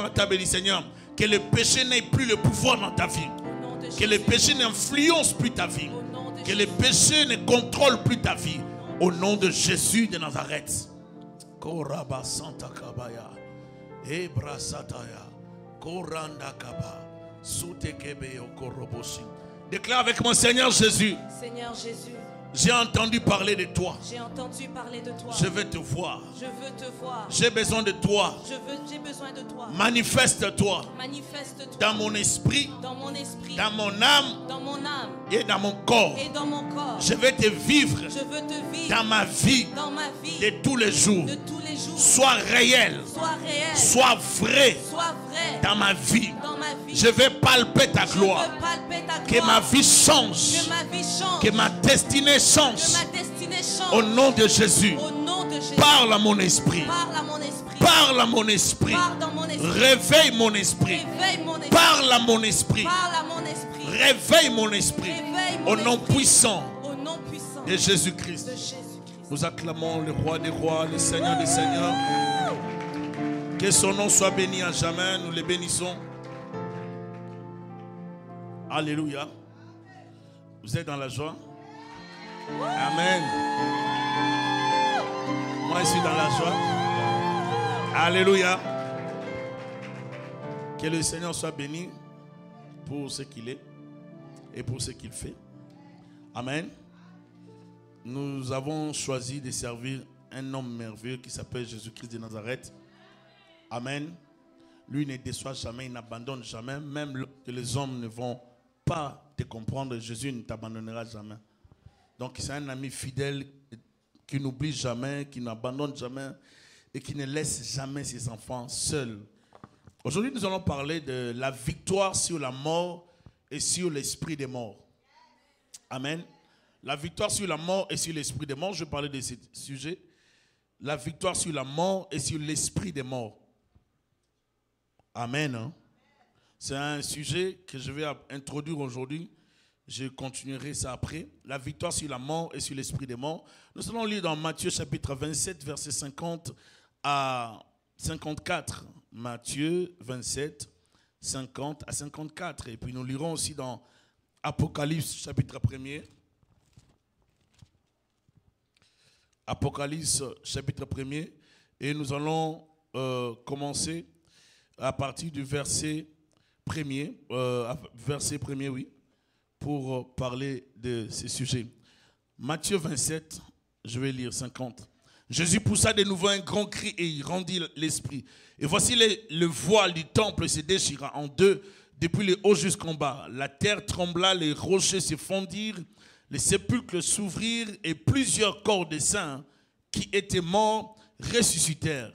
la table et dis Seigneur, que le péché n'ait plus le pouvoir dans ta vie. Que le péché n'influence plus ta vie. Que le péché ne contrôle plus ta vie. Au nom de Jésus de Nazareth. Koraba Santa Kabaya. Ebra Sataya. Koranda Kaba. Sutekebe Okoroboshi. Déclare avec moi, Seigneur Jésus, Seigneur Jésus, j'ai entendu parler de toi. j'ai entendu parler de toi. Je veux te voir. Je veux te voir. J'ai besoin de toi. Je veux, j'ai besoin de toi. Manifeste-toi Manifeste-toi dans mon esprit, dans mon esprit, dans mon âme dans mon âme et dans mon corps. et dans mon corps. Je vais te vivre Je veux te vivre dans ma vie dans ma vie de tous les jours. de tous les jours. Sois réel, Sois réel, sois vrai sois vrai dans ma vie. dans ma vie. Je vais palper ta Je gloire. veux palper ta Que gloire. ma vie change. Que ma vie change. Que ma destinée Que change. ma destinée change. Au nom de Jésus. Au nom de Jésus. Parle à mon esprit. Parle à mon esprit. Parle à mon esprit. Parle dans mon esprit. Réveille mon esprit. Parle à mon esprit. Réveille mon esprit. Au nom esprit. puissant Au nom puissant de Jésus-Christ. de Jésus-Christ. Nous acclamons le roi des rois, le Seigneur des seigneurs. Que son nom soit béni à jamais. Nous le bénissons. Alléluia. Vous êtes dans la joie? Amen. Moi, je suis dans la joie. Alléluia. Que le Seigneur soit béni pour ce qu'il est et pour ce qu'il fait. Amen. Nous avons choisi de servir un homme merveilleux qui s'appelle Jésus-Christ de Nazareth. Amen. Lui ne déçoit jamais, il n'abandonne jamais. Même lorsque les hommes ne vont pas te comprendre, Jésus ne t'abandonnera jamais. Donc c'est un ami fidèle qui n'oublie jamais, qui n'abandonne jamais et qui ne laisse jamais ses enfants seuls. Aujourd'hui, nous allons parler de la victoire sur la mort et sur l'esprit des morts. Amen. La victoire sur la mort et sur l'esprit des morts, je parler de ce sujet. La victoire sur la mort et sur l'esprit des morts. Amen. hein. C'est un sujet que je vais introduire aujourd'hui. Je continuerai ça après. La victoire sur la mort et sur l'esprit des morts. Nous allons lire dans Matthieu chapitre 27, verset 50 à 54. Matthieu 27, 50 à 54. Et puis nous lirons aussi dans Apocalypse chapitre 1er. Apocalypse chapitre 1er. Et nous allons euh, commencer à partir du verset premier, euh, verset premier, oui, pour parler de ces sujets. Matthieu 27, je vais lire 50. Jésus poussa de nouveau un grand cri et il rendit l'esprit. Et voici le voile du temple se déchira en deux depuis le haut jusqu'en bas. La terre trembla, les rochers se fondirent, les sépulcres s'ouvrirent et plusieurs corps des saints qui étaient morts ressuscitèrent.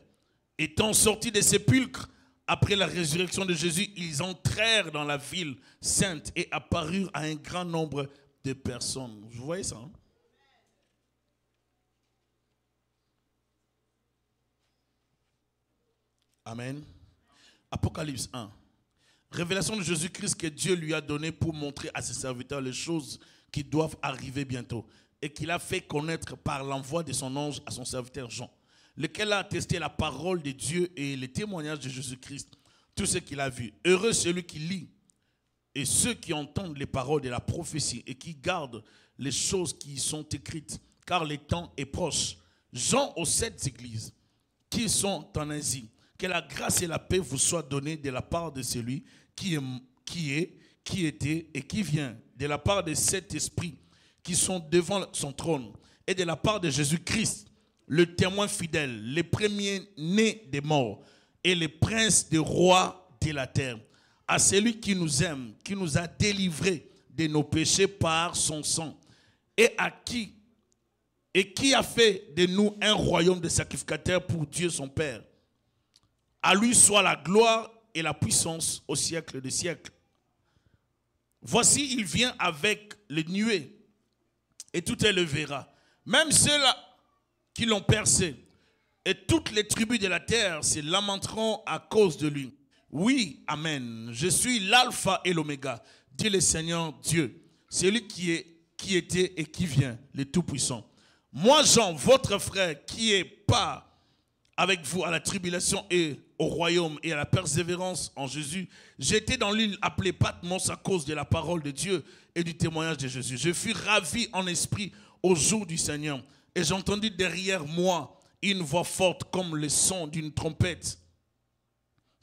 Étant sortis des sépulcres, après la résurrection de Jésus, ils entrèrent dans la ville sainte et apparurent à un grand nombre de personnes. Vous voyez ça hein? Amen. Apocalypse 1. Révélation de Jésus-Christ que Dieu lui a donné pour montrer à ses serviteurs les choses qui doivent arriver bientôt et qu'il a fait connaître par l'envoi de son ange à son serviteur Jean, lequel a attesté la parole de Dieu et les témoignages de Jésus-Christ, tout ce qu'il a vu. Heureux celui qui lit et ceux qui entendent les paroles de la prophétie et qui gardent les choses qui y sont écrites, car le temps est proche. Jean aux sept églises qui sont en Asie. Que la grâce et la paix vous soient données de la part de celui qui est, qui est, qui était et qui vient, de la part de sept esprits qui sont devant son trône, et de la part de Jésus-Christ, le témoin fidèle, les premiers-nés des morts, et les princes des rois de la terre, à celui qui nous aime, qui nous a délivrés de nos péchés par son sang, et à qui et qui a fait de nous un royaume de sacrificateurs pour Dieu son Père. À lui soit la gloire et la puissance au siècle des siècles. Voici, il vient avec les nuées, et tout elle le verra. Même ceux-là qui l'ont percé, et toutes les tribus de la terre se lamenteront à cause de lui. Oui, Amen. Je suis l'alpha et l'oméga, dit le Seigneur Dieu, celui qui est, qui était et qui vient, le Tout-Puissant. Moi, Jean, votre frère, qui est pas avec vous à la tribulation et au royaume et à la persévérance en Jésus, j'étais dans l'île appelée Patmos à cause de la parole de Dieu et du témoignage de Jésus. Je fus ravi en esprit au jour du Seigneur et j'entendis derrière moi une voix forte comme le son d'une trompette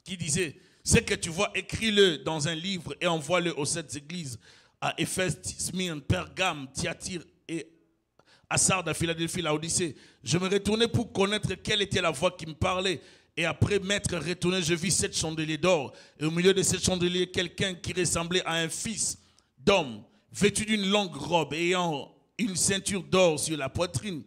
qui disait, ce que tu vois, écris-le dans un livre et envoie-le aux sept églises, à Éphèse, Smyrne, Pergame, Thyatire et à Sardes, à Philadelphie, Laodicée. Je me retournais pour connaître quelle était la voix qui me parlait. Et après m'être retourné, je vis sept chandeliers d'or. Et au milieu de ces chandeliers, quelqu'un qui ressemblait à un fils d'homme, vêtu d'une longue robe, ayant une ceinture d'or sur la poitrine.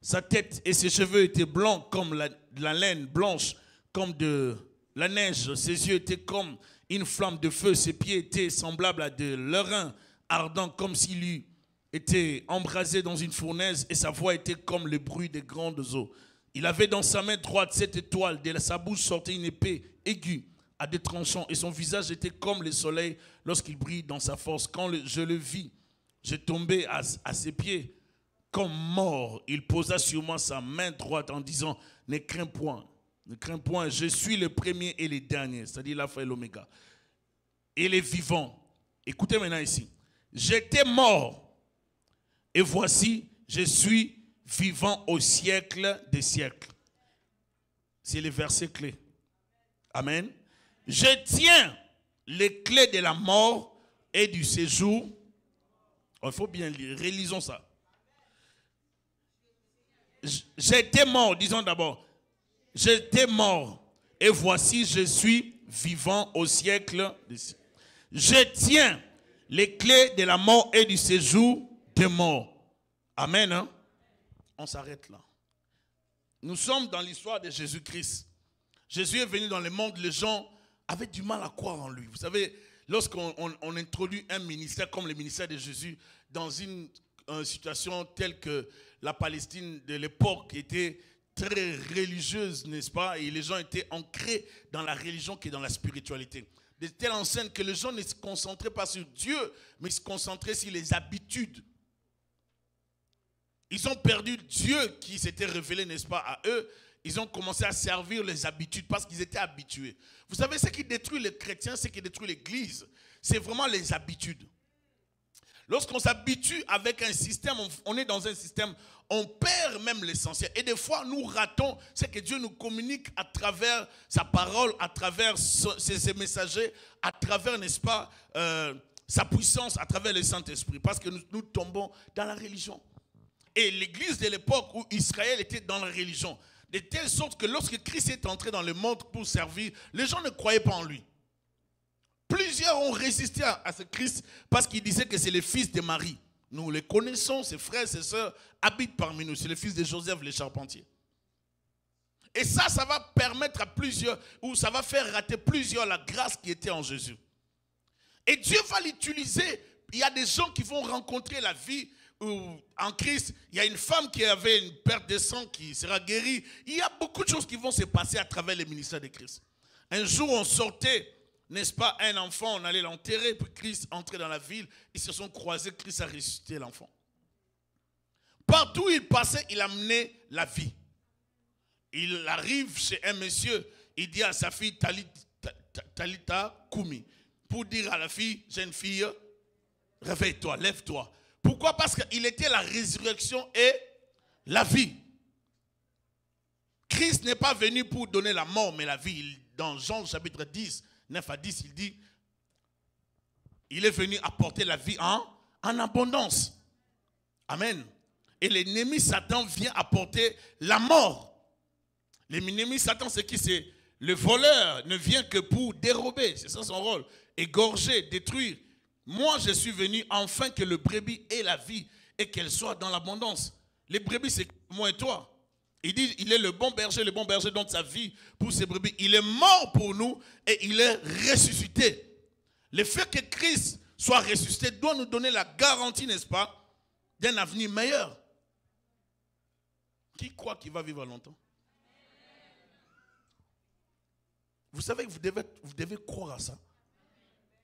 Sa tête et ses cheveux étaient blancs comme la, la laine, blanche comme de la neige. Ses yeux étaient comme une flamme de feu. Ses pieds étaient semblables à de l'airain ardent, comme s'il eût été embrasé dans une fournaise. Et sa voix était comme le bruit des grandes eaux. Il avait dans sa main droite sept étoiles. De sa bouche sortait une épée aiguë à des tranchants. Et son visage était comme le soleil lorsqu'il brille dans sa force. Quand je le vis, j'ai tombé à, ses pieds comme mort. Il posa sur moi sa main droite en disant, ne crains point, ne crains point, je suis le premier et le dernier, c'est-à-dire l'alpha et l'oméga. Et les vivants. Écoutez maintenant ici. J'étais mort et voici, je suis vivant au siècle des siècles. C'est le verset clé. Amen. Je tiens les clés de la mort et du séjour. Oh, Il faut bien lire. Relisons ça. J'étais mort, disons d'abord. J'étais mort. Et voici, je suis vivant au siècle. Je tiens les clés de la mort et du séjour des morts. Amen. hein? On s'arrête là. Nous sommes dans l'histoire de Jésus-Christ. Jésus est venu dans le monde, les gens avaient du mal à croire en lui. Vous savez, lorsqu'on on- on introduit un ministère comme le ministère de Jésus dans une, euh, situation telle que la Palestine de l'époque était très religieuse, n'est-ce pas? Et les gens étaient ancrés dans la religion qui est dans la spiritualité. De telle enseigne que les gens ne se concentraient pas sur Dieu, mais se concentraient sur les habitudes. Ils ont perdu Dieu qui s'était révélé, n'est-ce pas, à eux. Ils ont commencé à servir les habitudes parce qu'ils étaient habitués. Vous savez, ce qui détruit les chrétiens, ce qui détruit l'Église, c'est vraiment les habitudes. Lorsqu'on s'habitue avec un système, on, est dans un système, on perd même l'essentiel. Et des fois, nous ratons ce que Dieu nous communique à travers sa parole, à travers ses, messagers, à travers, n'est-ce pas, euh, sa puissance, à travers le Saint-Esprit. Parce que nous tombons dans la religion. Et l'église de l'époque où Israël était dans la religion, de telle sorte que lorsque Christ est entré dans le monde pour servir, les gens ne croyaient pas en lui. Plusieurs ont résisté à, ce Christ parce qu'ils disaient que c'est le fils de Marie. Nous les connaissons, ses frères, ses sœurs habitent parmi nous. C'est le fils de Joseph, le charpentier. Et ça, ça va permettre à plusieurs, ou ça va faire rater plusieurs la grâce qui était en Jésus. Et Dieu va l'utiliser. Il y a des gens qui vont rencontrer la vie en Christ. Il y a une femme qui avait une perte de sang qui sera guérie. Il y a beaucoup de choses qui vont se passer à travers le ministère de Christ. Un jour, on sortait, n'est-ce pas, un enfant, on allait l'enterrer, puis Christ entrait dans la ville. Ils se sont croisés, Christ a ressuscité l'enfant. Partout où il passait, il amenait la vie. Il arrive chez un monsieur, il dit à sa fille Talit- Ta- Ta- Talita Kumi, pour dire à la fille, jeune fille, réveille-toi, lève-toi. Pourquoi? Parce qu'il était la résurrection et la vie. Christ n'est pas venu pour donner la mort, mais la vie. Dans Jean chapitre 10, 9 à 10, il dit, il est venu apporter la vie en, en abondance. Amen. Et l'ennemi Satan vient apporter la mort. L'ennemi Satan, c'est qui? C'est le voleur ne vient que pour dérober. C'est ça son rôle. Égorger, détruire. Moi, je suis venu afin que le brebis ait la vie et qu'elle soit dans l'abondance. Les brebis, c'est moi et toi. Il dit, il est le bon berger, le bon berger donne sa vie pour ses brebis. Il est mort pour nous et il est ressuscité. Le fait que Christ soit ressuscité doit nous donner la garantie, n'est-ce pas, d'un avenir meilleur. Qui croit qu'il va vivre longtemps? Vous savez que vous devez, vous devez croire à ça.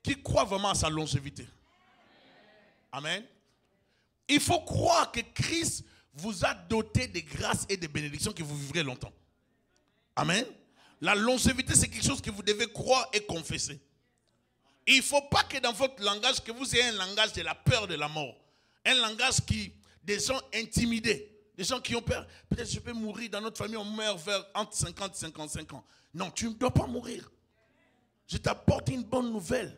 Qui croit vraiment à sa longévité Amen. Il faut croire que Christ vous a doté de grâces et de bénédictions que vous vivrez longtemps. Amen. La longévité, c'est quelque chose que vous devez croire et confesser. Il ne faut pas que dans votre langage, que vous ayez un langage de la peur de la mort. Un langage qui, des gens intimidés, des gens qui ont peur. Peut-être je peux mourir dans notre famille, on meurt vers entre 50 et 55 ans. Non, tu ne dois pas mourir. Je t'apporte une bonne nouvelle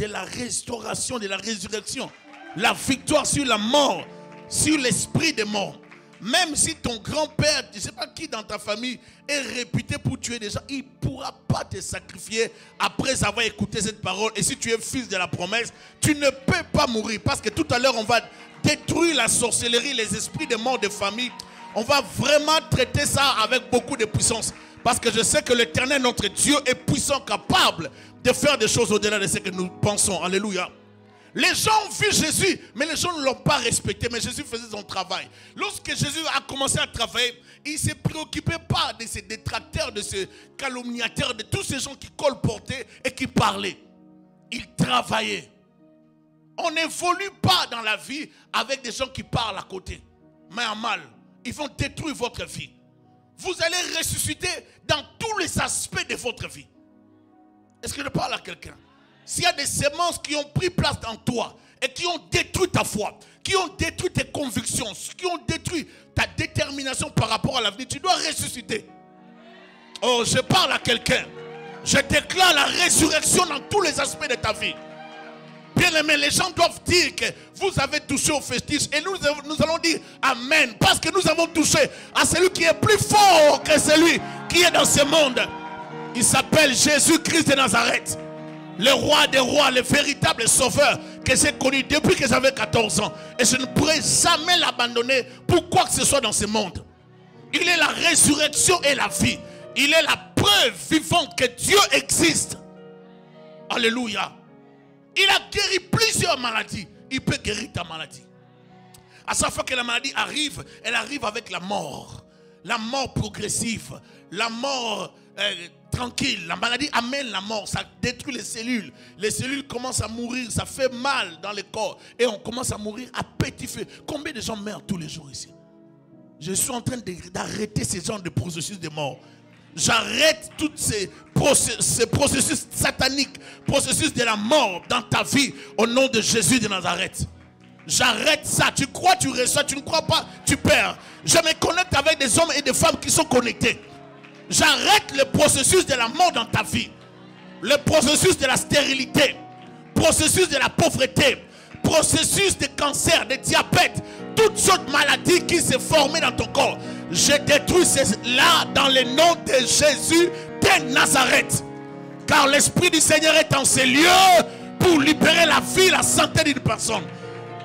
de la restauration, de la résurrection. La victoire sur la mort, sur l'esprit des morts. Même si ton grand-père, je ne sais pas qui dans ta famille, est réputé pour tuer des gens, il ne pourra pas te sacrifier après avoir écouté cette parole. Et si tu es fils de la promesse, tu ne peux pas mourir. Parce que tout à l'heure, on va détruire la sorcellerie, les esprits des morts de famille. On va vraiment traiter ça avec beaucoup de puissance. Parce que je sais que l'éternel, notre Dieu, est puissant, capable de faire des choses au-delà de ce que nous pensons. Alléluia. Les gens ont vu Jésus, mais les gens ne l'ont pas respecté. Mais Jésus faisait son travail. Lorsque Jésus a commencé à travailler, il ne se préoccupait pas de ces détracteurs, de ces calomniateurs, de tous ces gens qui colportaient et qui parlaient. Il travaillait. On n'évolue pas dans la vie avec des gens qui parlent à côté, mais en mal. Ils vont détruire votre vie. Vous allez ressusciter dans tous les aspects de votre vie. Est-ce que je parle à quelqu'un? S'il y a des semences qui ont pris place dans toi et qui ont détruit ta foi, qui ont détruit tes convictions, qui ont détruit ta détermination par rapport à l'avenir, tu dois ressusciter. Oh, je parle à quelqu'un. Je déclare la résurrection dans tous les aspects de ta vie. Bien aimé, les gens doivent dire que vous avez touché au festige. Et nous, nous allons dire Amen. Parce que nous avons touché à celui qui est plus fort que celui qui est dans ce monde. Il s'appelle Jésus-Christ de Nazareth. Le roi des rois, le véritable sauveur que j'ai connu depuis que j'avais 14 ans. Et je ne pourrai jamais l'abandonner pour quoi que ce soit dans ce monde. Il est la résurrection et la vie. Il est la preuve vivante que Dieu existe. Alléluia. Il a guéri plusieurs maladies. Il peut guérir ta maladie. À chaque fois que la maladie arrive, elle arrive avec la mort. La mort progressive. La mort euh, tranquille. La maladie amène la mort. Ça détruit les cellules. Les cellules commencent à mourir. Ça fait mal dans le corps. Et on commence à mourir à petit feu. Combien de gens meurent tous les jours ici? Je suis en train d'arrêter ces genres de processus de mort. J'arrête tous ces, ces, processus sataniques, processus de la mort dans ta vie au nom de Jésus de Nazareth. J'arrête ça. Tu crois, tu reçois. Tu ne crois pas, tu perds. Je me connecte avec des hommes et des femmes qui sont connectés. J'arrête le processus de la mort dans ta vie. Le processus de la stérilité. Processus de la pauvreté. Processus de cancer, de diabète. Toutes sortes de maladies qui se forment dans ton corps. Je détruis cela dans le nom de Jésus de Nazareth. Car l'Esprit du Seigneur est en ces lieux pour libérer la vie, la santé d'une personne.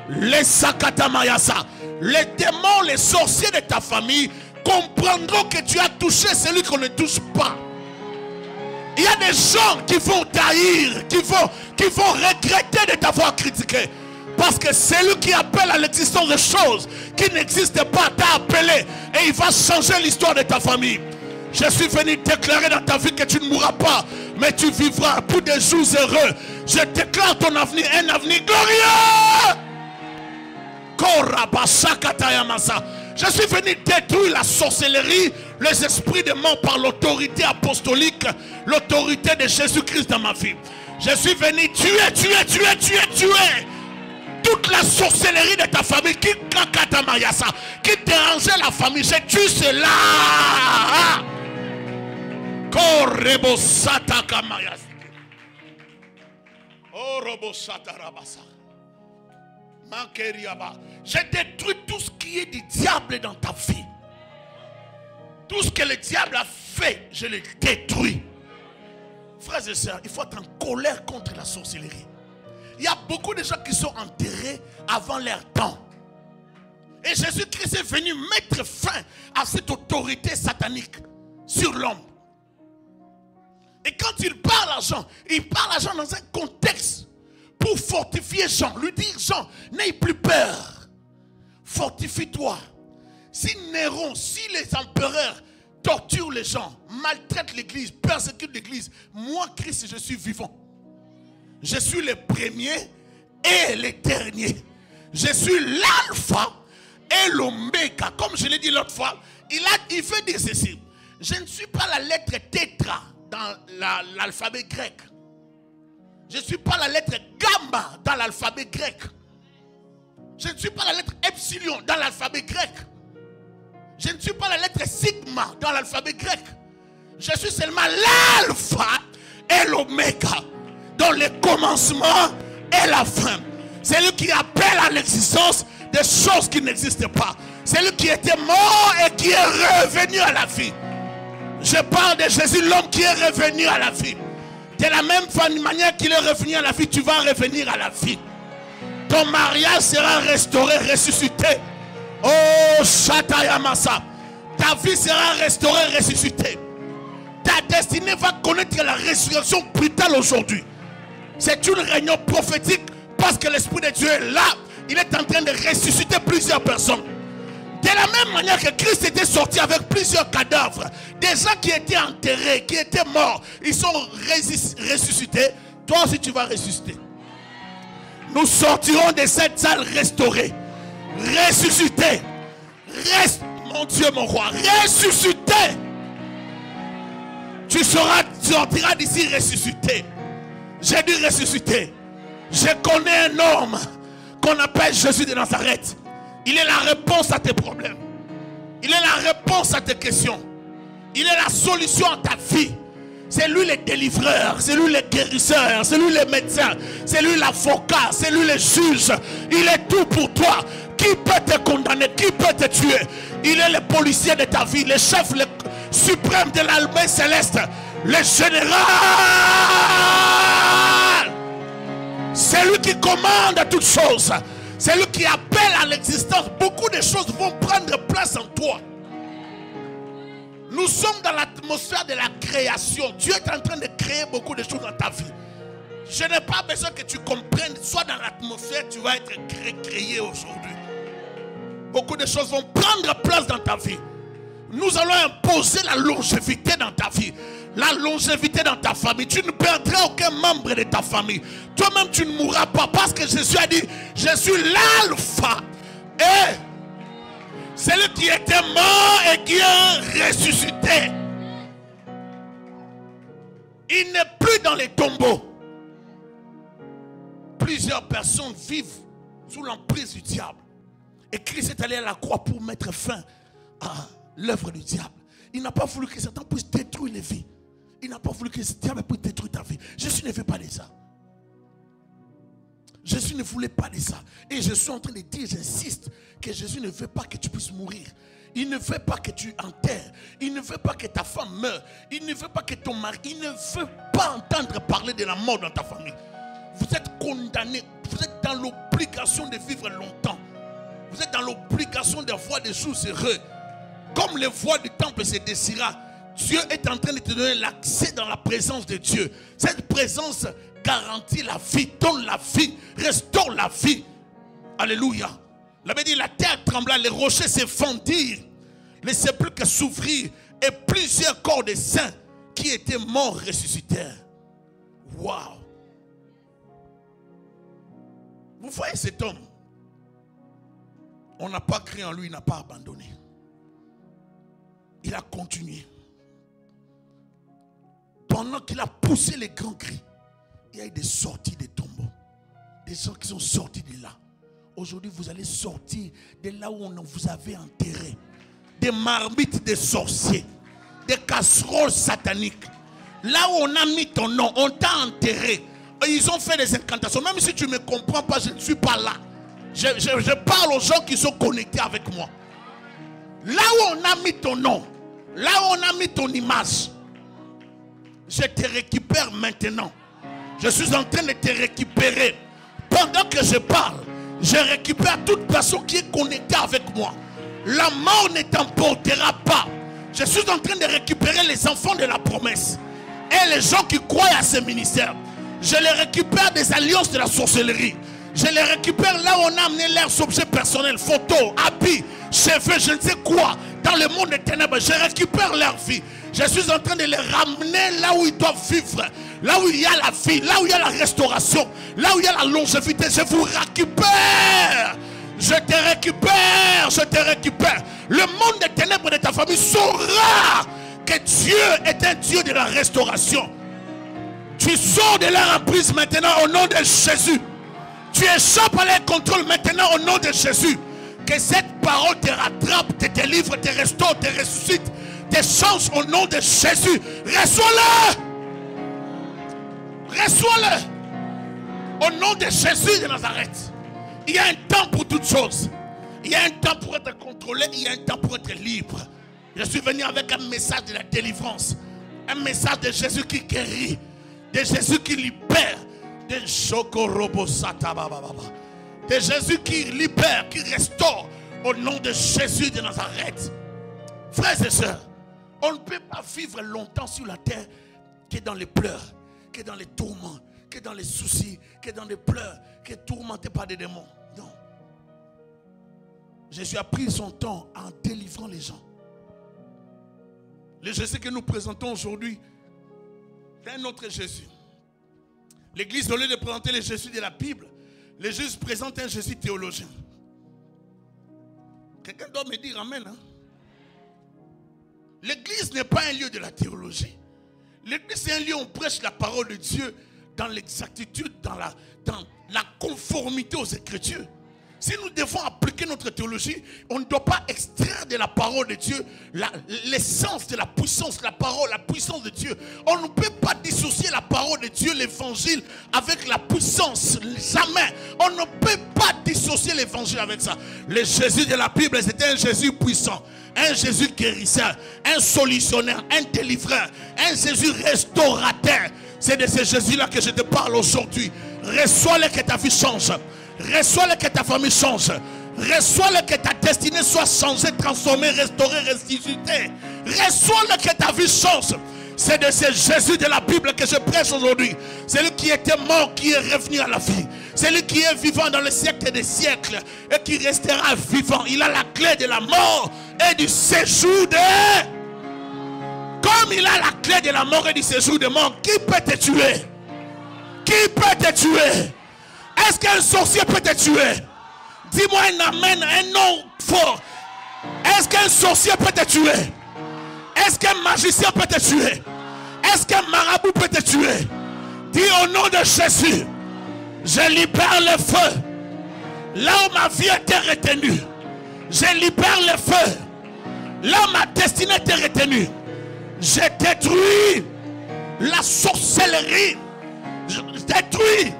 Les Sakatamayasa, les démons, les sorciers de ta famille comprendront que tu as touché celui qu'on ne touche pas. Il y a des gens qui vont taillir, qui vont, qui vont regretter de t'avoir critiqué. Parce que celui qui appelle à l'existence de choses qui n'existent pas t'a appelé et il va changer l'histoire de ta famille. Je suis venu déclarer dans ta vie que tu ne mourras pas, mais tu vivras pour des jours heureux. Je déclare ton avenir, un avenir glorieux. Je suis venu détruire la sorcellerie, les esprits de mort par l'autorité apostolique, l'autorité de Jésus-Christ dans ma vie. Je suis venu tuer, tuer, tuer, tuer, tuer toute la sorcellerie de ta famille qui qui dérangeait la famille. Je tue cela. Je détruis tout ce qui est du diable dans ta vie. Tout ce que le diable a fait, je le détruis. Frères et sœurs, il faut être en colère contre la sorcellerie. Il y a beaucoup de gens qui sont enterrés avant leur temps. Et Jésus-Christ est venu mettre fin à cette autorité satanique sur l'homme. Et quand il parle à Jean, il parle à Jean dans un contexte pour fortifier Jean. Lui dire, Jean, n'aie plus peur. Fortifie-toi. Si Néron, si les empereurs torturent les gens, maltraitent l'église, persécutent l'église, moi, Christ, je suis vivant. Je suis le premier et le dernier. Je suis l'alpha et l'oméga. Comme je l'ai dit l'autre fois, il, veut dire ceci. Je ne suis pas la lettre tétra dans la- l'alphabet grec. Je ne suis pas la lettre gamma dans l'alphabet grec. Je ne suis pas la lettre epsilon dans l'alphabet grec. Je ne suis pas la lettre sigma dans l'alphabet grec. Je suis seulement l'alpha et l'oméga, dans le commencement et la fin. C'est lui qui appelle à l'existence des choses qui n'existent pas. C'est lui qui était mort et qui est revenu à la vie. Je parle de Jésus, l'homme qui est revenu à la vie. De la même manière qu'il est revenu à la vie, tu vas revenir à la vie. Ton mariage sera restauré, ressuscité. Oh, Shatayamasa. Ta vie sera restaurée, ressuscitée. Ta destinée va connaître la résurrection brutale aujourd'hui. C'est une réunion prophétique parce que l'Esprit de Dieu est là. Il est en train de ressusciter plusieurs personnes. De la même manière que Christ était sorti avec plusieurs cadavres, des gens qui étaient enterrés, qui étaient morts, ils sont ressuscités. Toi aussi, tu vas ressusciter. Nous sortirons de cette salle restaurée, ressuscités. Reste, mon Dieu, mon roi, ressuscité. Tu seras, tu sortiras d'ici ressuscité. J'ai dit ressuscité. Je connais un homme qu'on appelle Jésus de Nazareth. Il est la réponse à tes problèmes. Il est la réponse à tes questions. Il est la solution à ta vie. C'est lui le délivreur, c'est lui le guérisseur, c'est lui le médecin, c'est lui l'avocat, c'est lui le juge. Il est tout pour toi. Qui peut te condamner? Qui peut te tuer? Il est le policier de ta vie, le chef suprême de l'armée céleste, le général. C'est lui qui commande toutes choses. C'est lui qui appelle à l'existence. Beaucoup de choses vont prendre place en toi. Nous sommes dans l'atmosphère de la création. Dieu est en train de créer beaucoup de choses dans ta vie. Je n'ai pas besoin que tu comprennes. Sois dans l'atmosphère, tu vas être cré- créé aujourd'hui. Beaucoup de choses vont prendre place dans ta vie. Nous allons imposer la longévité dans ta vie. La longévité dans ta famille. Tu ne perdras aucun membre de ta famille. Toi-même, tu ne mourras pas. Parce que Jésus a dit, je suis l'alpha. Et celui qui était mort et qui est ressuscité. Il n'est plus dans les tombeaux. Plusieurs personnes vivent sous l'emprise du diable. Et Christ est allé à la croix pour mettre fin à l'œuvre du diable. Il n'a pas voulu que Satan puisse détruire les vies. Il n'a pas voulu que ce diable puisse détruire ta vie. Jésus ne veut pas de ça. Jésus ne voulait pas de ça. Et je suis en train de dire, j'insiste, que Jésus ne veut pas que tu puisses mourir. Il ne veut pas que tu enterres. Il ne veut pas que ta femme meure. Il ne veut pas que ton mari. Il ne veut pas entendre parler de la mort dans ta famille. Vous êtes condamné. Vous êtes dans l'obligation de vivre longtemps. Vous êtes dans l'obligation d'avoir des jours heureux. Comme les voies du temple se déchira, Dieu est en train de te donner l'accès dans la présence de Dieu. Cette présence garantit la vie, donne la vie, restaure la vie. Alléluia. La Bible dit la terre trembla, les rochers se fendirent, les sépulcres s'ouvrirent et plusieurs corps de saints qui étaient morts ressuscitèrent. Waouh. Vous voyez cet homme? On n'a pas crié en lui, il n'a pas abandonné. Il a continué. Pendant qu'il a poussé les grands cris, il y a eu des sorties des tombeaux. Des gens qui sont sortis de là. Aujourd'hui, vous allez sortir de là où on vous avait enterré. Des marmites des sorciers. Des casseroles sataniques. Là où on a mis ton nom, on t'a enterré. Ils ont fait des incantations. Même si tu ne me comprends pas, je ne suis pas là. Je, je- je parle aux gens qui sont connectés avec moi. Là où on a mis ton nom, là où on a mis ton image, je te récupère maintenant. Je suis en train de te récupérer. Pendant que je parle, je récupère toute personne qui est connectée avec moi. La mort ne t'emportera pas. Je suis en train de récupérer les enfants de la promesse. Et les gens qui croient à ce ministère. Je les récupère des alliances de la sorcellerie. Je les récupère là où on a amené leurs objets personnels, photos, habits, cheveux, je ne sais quoi, dans le monde des ténèbres. Je récupère leur vie. Je suis en train de les ramener là où ils doivent vivre, là où il y a la vie, là où il y a la restauration, là où il y a la longévité. Je vous récupère. Je te récupère, je te récupère. Le monde des ténèbres de ta famille saura que Dieu est un Dieu de la restauration. Tu sors de leur emprise maintenant au nom de Jésus. Tu échappes à leur contrôle maintenant au nom de Jésus. Que cette parole te rattrape, te délivre, te restaure, te ressuscite, te change au nom de Jésus. Reçois-le. Reçois-le. Au nom de Jésus de Nazareth. Il y a un temps pour toutes choses. Il y a un temps pour être contrôlé, il y a un temps pour être libre. Je suis venu avec un message de la délivrance. Un message de Jésus qui guérit. De Jésus qui libère. De. De Jésus qui libère, qui restaure. Au nom de Jésus de Nazareth. Frères et sœurs, on ne peut pas vivre longtemps sur la terre que dans les pleurs, que dans les tourments, que dans les soucis, que dans les pleurs, que tourmenté par des démons. Non. Jésus a pris son temps en délivrant les gens. Le Jésus que nous présentons aujourd'hui est un autre Jésus. L'Église, au lieu de présenter le Jésus de la Bible, le Jésus présente un Jésus théologien. Quelqu'un doit me dire Amen. hein? L'église n'est pas un lieu de la théologie. L'église, c'est un lieu où on prêche la parole de Dieu dans l'exactitude, dans la, dans la conformité aux Écritures. Si nous devons appliquer notre théologie, on ne doit pas extraire de la parole de Dieu l'essence de la puissance, la parole, la puissance de Dieu. On ne peut pas dissocier la parole de Dieu, l'évangile, avec la puissance. Jamais. On ne peut pas dissocier l'évangile avec ça. Le Jésus de la Bible, c'était un Jésus puissant, un Jésus guérisseur, un solutionnaire, un délivreur, un Jésus restaurateur. C'est de ce Jésus-là que je te parle aujourd'hui. Reçois-le que ta vie change. Reçois-le que ta famille change. Reçois-le que ta destinée soit changée, transformée, restaurée, ressuscitée. Reçois-le que ta vie change. C'est de ce Jésus de la Bible que je prêche aujourd'hui. C'est lui qui était mort, qui est revenu à la vie. C'est lui qui est vivant dans le siècle des siècles et qui restera vivant. Il a la clé de la mort et du séjour de... Comme il a la clé de la mort et du séjour de mort, qui peut te tuer? Qui peut te tuer? Est-ce qu'un sorcier peut te tuer? Dis-moi un amen, un nom fort. Est-ce qu'un sorcier peut te tuer? Est-ce qu'un magicien peut te tuer? Est-ce qu'un marabout peut te tuer? Dis au nom de Jésus, je libère le feu. Là où ma vie était retenue, je libère le feu. Là où ma destinée était retenue, je détruis la sorcellerie. Je détruis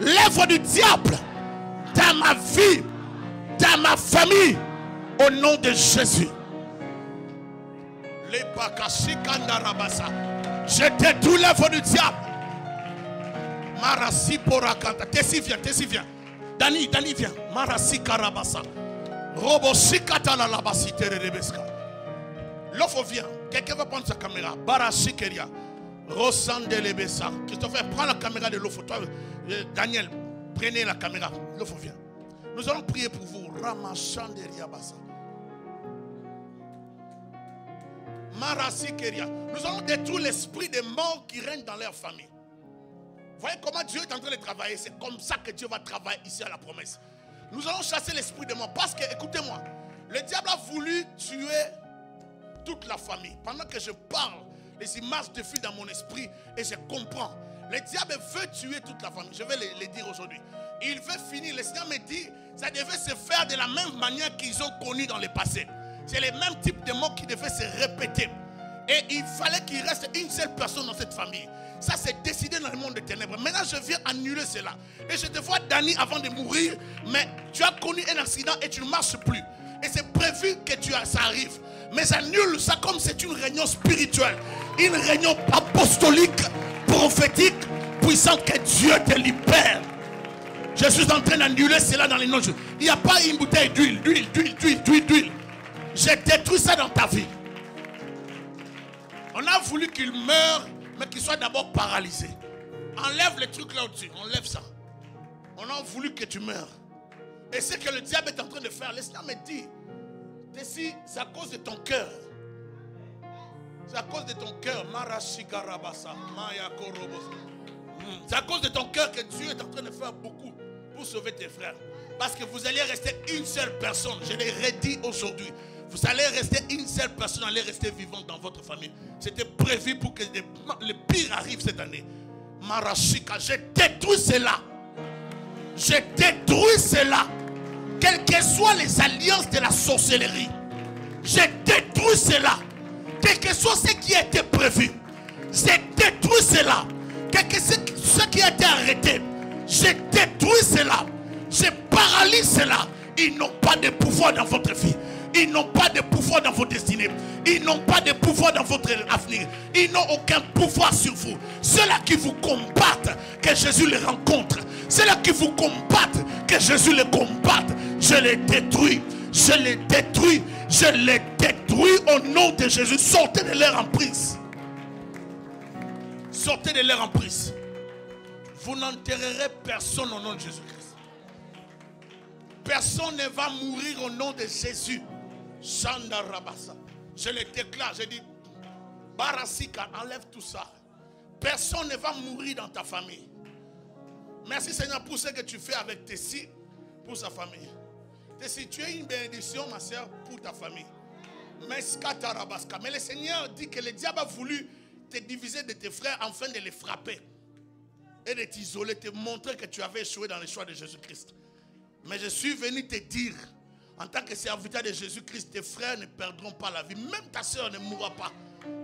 l'œuvre du diable dans ma vie, dans ma famille, au nom de Jésus. Je détruis l'œuvre du diable. Marasi Porakanta. Tessi viens, Tessi viens. Dani, Dani viens. Marasi Karabasa. Roboshikata la labasi tererebeska. L'offre vient. Quelqu'un va prendre sa caméra. Barashikeria. Rosandelebesa. Christopher, prends la caméra de l'offre. Toi, euh, Daniel, prenez la caméra. L'offre vient. Nous allons prier pour vous. Ramashanderia basa. Marasikeria. Nous allons détruire l'esprit des morts qui règnent dans leur famille. Voyez comment Dieu est en train de travailler. C'est comme ça que Dieu va travailler ici à la promesse. Nous allons chasser l'esprit de mort. Parce que, écoutez-moi, le diable a voulu tuer toute la famille. Pendant que je parle, les images défilent dans mon esprit et je comprends. Le diable veut tuer toute la famille. Je vais le, le dire aujourd'hui. Il veut finir. Le Seigneur me dit, ça devait se faire de la même manière qu'ils ont connu dans le passé. C'est le même type de mots qui devait se répéter. Et il fallait qu'il reste une seule personne dans cette famille. Ça, c'est décidé dans le monde des ténèbres. Maintenant, je viens annuler cela. Et je te vois, Dani, avant de mourir, mais tu as connu un accident et tu ne marches plus. Et c'est prévu que tu as, ça arrive. Mais j'annule ça comme c'est une réunion spirituelle. Une réunion apostolique, prophétique, puissante que Dieu te libère. Je suis en train d'annuler cela dans les noms. Il n'y a pas une bouteille d'huile, d'huile, d'huile, d'huile, d'huile, d'huile. J'ai détruit ça dans ta vie. On a voulu qu'il meure, mais qu'il soit d'abord paralysé. Enlève les trucs là au-dessus. Enlève ça. On a voulu que tu meurs. Et ce que le diable est en train de faire, Seigneur me dit, c'est à cause de ton cœur. C'est à cause de ton cœur. Hmm. C'est à cause de ton cœur que Dieu est en train de faire beaucoup pour sauver tes frères. Parce que vous allez rester une seule personne. Je l'ai redit aujourd'hui. Vous allez rester une seule personne, allait rester vivante dans votre famille. C'était prévu pour que le pire arrive cette année. Marashika, j'ai détruit cela. J'ai détruit cela. Quelles que soient les alliances de la sorcellerie, j'ai détruit cela. Quel que soit ce qui a été prévu, j'ai détruit cela. Quel que soit ce qui a été arrêté, j'ai détruit cela. J'ai paralysé cela. Ils n'ont pas de pouvoir dans votre vie. Ils n'ont pas de pouvoir dans vos destinées. Ils n'ont pas de pouvoir dans votre avenir. Ils n'ont aucun pouvoir sur vous. Ceux-là qui vous combattent, que Jésus les rencontre. Ceux-là qui vous combattent, que Jésus les combatte. Je les détruis. Je les détruis. Je les détruis au nom de Jésus. Sortez de leur emprise. Sortez de leur emprise. Vous n'enterrerez personne au nom de Jésus-Christ. Personne ne va mourir au nom de Jésus. Je le déclare, je dis, Barasika, enlève tout ça. Personne ne va mourir dans ta famille. Merci Seigneur pour ce que tu fais avec Tessie, pour sa famille. Tessie, tu es une bénédiction, ma soeur, pour ta famille. Mais le Seigneur dit que le diable a voulu te diviser de tes frères afin de les frapper et de t'isoler, te montrer que tu avais échoué dans le choix de Jésus-Christ. Mais je suis venu te dire en tant que serviteur de Jésus-Christ, tes frères ne perdront pas la vie. Même ta soeur ne mourra pas.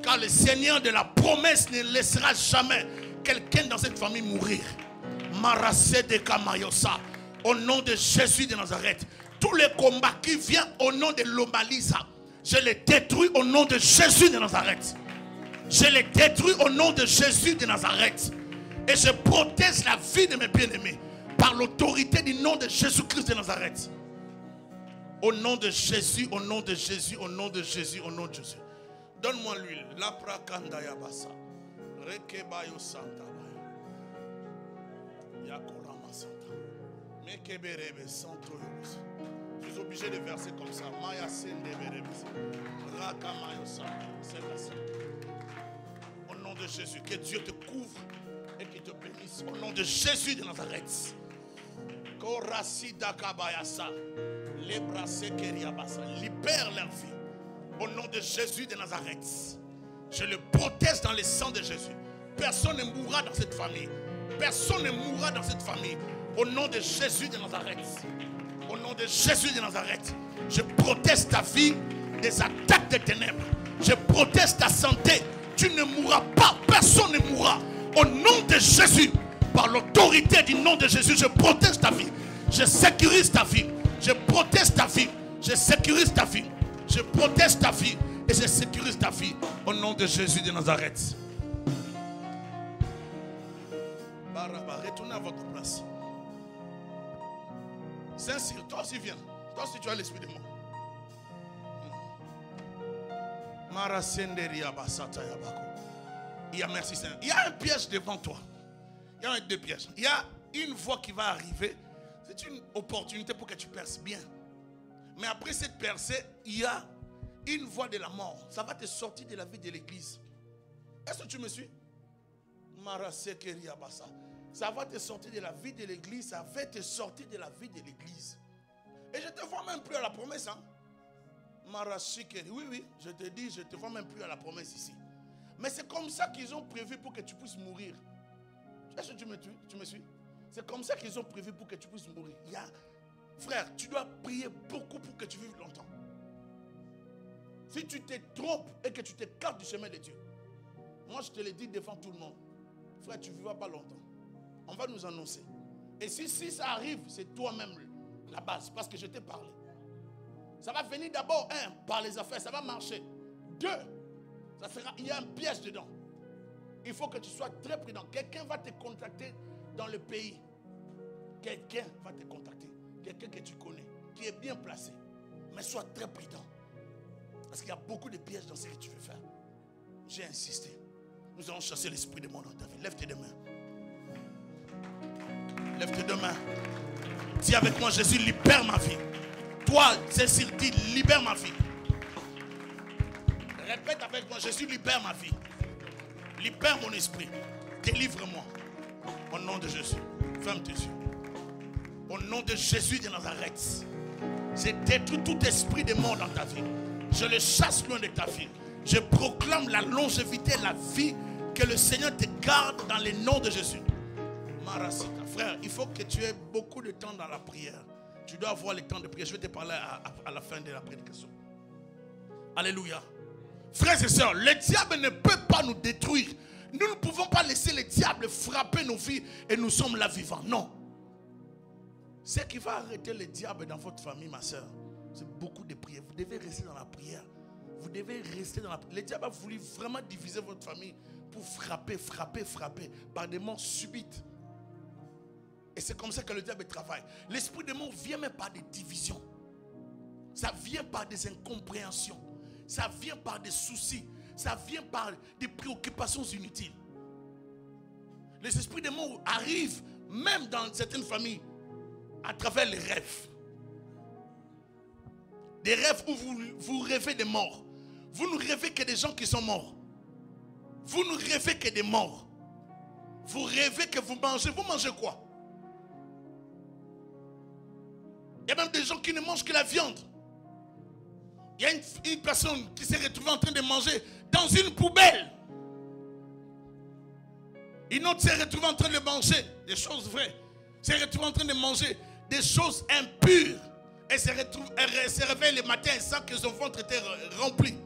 Car le Seigneur de la promesse ne laissera jamais quelqu'un dans cette famille mourir. Marassé de Kamayosa. Au nom de Jésus de Nazareth. Tous les combats qui viennent au nom de l'Omalisa. Je les détruis au nom de Jésus de Nazareth. Je les détruis au nom de Jésus de Nazareth. Et je protège la vie de mes bien-aimés par l'autorité du nom de Jésus-Christ de Nazareth. Au nom de Jésus, au nom de Jésus, au nom de Jésus, au nom de Jésus. Donne-moi l'huile. La prakanda yabasa. Rekebayo santa. Yakorama santa. Mekeberebe santo Je suis obligé de verser comme ça. Maya sende berebe. Rakamayo santa. C'est Au nom de Jésus, que Dieu te couvre et qu'il te bénisse. Au nom de Jésus de Nazareth. Korasida kabayasa. Libère leur vie. Au nom de Jésus de Nazareth. Je le protège dans le sang de Jésus. Personne ne mourra dans cette famille. Personne ne mourra dans cette famille. Au nom de Jésus de Nazareth. Au nom de Jésus de Nazareth. Je protège ta vie des attaques des ténèbres. Je protège ta santé. Tu ne mourras pas. Personne ne mourra. Au nom de Jésus. Par l'autorité du nom de Jésus, je protège ta vie. Je sécurise ta vie. Je protège ta vie. Je sécurise ta vie. Je protège ta vie. Et je sécurise ta vie. Au nom de Jésus de Nazareth. retournez à votre place. Saint-Cyr, toi aussi viens. Toi aussi tu as l'esprit de moi. Il y a merci Seigneur. Il y a un piège devant toi. Il y a deux pièges. Il y a une voix qui va arriver c'est une opportunité pour que tu perces bien. Mais après cette percée, il y a une voie de la mort. Ça va te sortir de la vie de l'église. Est-ce que tu me suis? Ça va te sortir de la vie de l'église. Ça va te sortir de la vie de l'église. Et je te vois même plus à la promesse. Hein? Oui, oui, je te dis, je te vois même plus à la promesse ici. Mais c'est comme ça qu'ils ont prévu pour que tu puisses mourir. Est-ce que tu me suis? C'est comme ça qu'ils ont prévu pour que tu puisses mourir. Frère, tu dois prier beaucoup pour que tu vives longtemps. Si tu te trompes et que tu t'écartes du chemin de Dieu, moi je te le dis devant tout le monde, frère, tu ne vivras pas longtemps. On va nous annoncer. Et si, ça arrive, c'est toi-même la base, parce que je t'ai parlé. Ça va venir d'abord, un, par les affaires, ça va marcher. Deux, il y a un piège dedans. Il faut que tu sois très prudent. Quelqu'un va te contacter dans le pays, quelqu'un va te contacter. Quelqu'un que tu connais, qui est bien placé. Mais sois très prudent. Parce qu'il y a beaucoup de pièges dans ce que tu veux faire. J'ai insisté. Nous allons chasser l'esprit de mon dans ta vie. Lève tes deux mains. Lève tes deux mains. Dis avec moi, Jésus, libère ma vie. Toi, Cécile, dis, libère ma vie. Répète avec moi, Jésus, libère ma vie. Libère mon esprit. Délivre-moi. Au nom de Jésus. Ferme tes yeux. Au nom de Jésus de Nazareth. J'ai détruit tout esprit de mort dans ta vie. Je le chasse loin de ta vie. Je proclame la longévité la vie. Que le Seigneur te garde dans le nom de Jésus. Frère, il faut que tu aies beaucoup de temps dans la prière. Tu dois avoir le temps de prière. Je vais te parler à, à- à la fin de la prédication. Alléluia. Frères et sœurs, le diable ne peut pas nous détruire. Nous ne pouvons pas laisser le diable frapper nos vies et nous sommes là vivants. Non. Ce qui va arrêter le diable dans votre famille, ma soeur, c'est beaucoup de prières. Vous devez rester dans la prière. Vous devez rester dans la prière. Le diable a voulu vraiment diviser votre famille pour frapper, frapper, frapper par des morts subites. Et c'est comme ça que le diable travaille. L'esprit des morts vient même par des divisions. Ça vient par des incompréhensions. Ça vient par des soucis. Ça vient par des préoccupations inutiles. Les esprits des morts arrivent même dans certaines familles à travers les rêves. Des rêves où vous, vous rêvez des morts. Vous ne rêvez que des gens qui sont morts. Vous ne rêvez que des morts. Vous rêvez que vous mangez. Vous mangez quoi? Il y a même des gens qui ne mangent que la viande. Il y a une, une personne qui s'est retrouvée en train de manger dans une poubelle. Une autre s'est retrouvée en train de manger des choses vraies. S'est retrouvée en train de manger des choses impures. Elle se, retrouve, elle réveille le matin et sent que son ventre était rempli.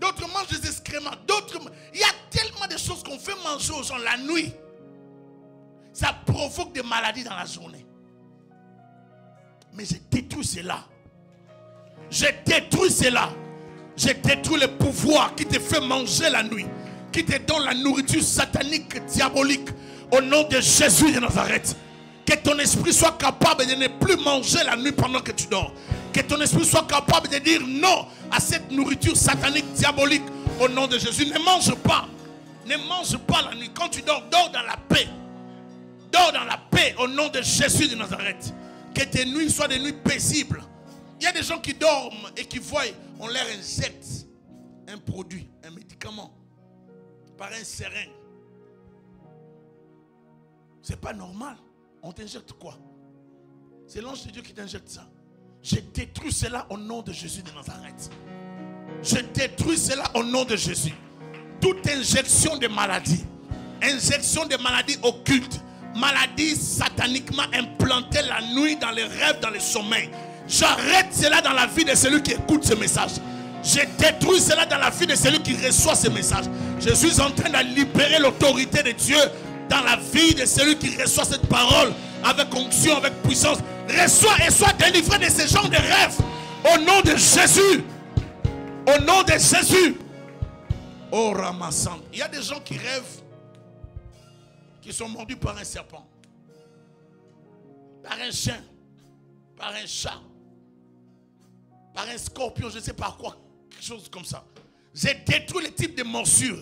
D'autres mangent des excréments. D'autres. Il y a tellement de choses qu'on fait manger aux gens la nuit. Ça provoque des maladies dans la journée. Mais je détruis cela. Je détruis cela. Je détruis le pouvoir qui te fait manger la nuit. Qui te donne la nourriture satanique, diabolique. Au nom de Jésus de Nazareth. Que ton esprit soit capable de ne plus manger la nuit pendant que tu dors. Que ton esprit soit capable de dire non à cette nourriture satanique, diabolique. Au nom de Jésus. Ne mange pas. Ne mange pas la nuit. Quand tu dors, dors dans la paix. Dors dans la paix au nom de Jésus de Nazareth. Que tes nuits soient des nuits paisibles. Il y a des gens qui dorment et qui voient, on leur injecte un produit, un médicament, par un seringue. C'est pas normal. On t'injecte quoi? C'est l'ange de Dieu qui t'injecte ça. Je détruis cela au nom de Jésus de Nazareth. Je détruis cela au nom de Jésus. Toute injection de maladie, injection de maladies occultes, maladies sataniquement implantées la nuit dans les rêves, dans les sommeils. J'arrête cela dans la vie de celui qui écoute ce message. Je détruis cela dans la vie de celui qui reçoit ce message. Je suis en train de libérer l'autorité de Dieu dans la vie de celui qui reçoit cette parole avec onction, avec puissance. Reçois et sois délivré de ce genre de rêves. Au nom de Jésus. Au nom de Jésus. Oh ramassant. Il y a des gens qui rêvent qui sont mordus par un serpent, par un chien, par un chat, par un scorpion, je ne sais pas quoi, quelque chose comme ça. J'ai détruit le type de morsures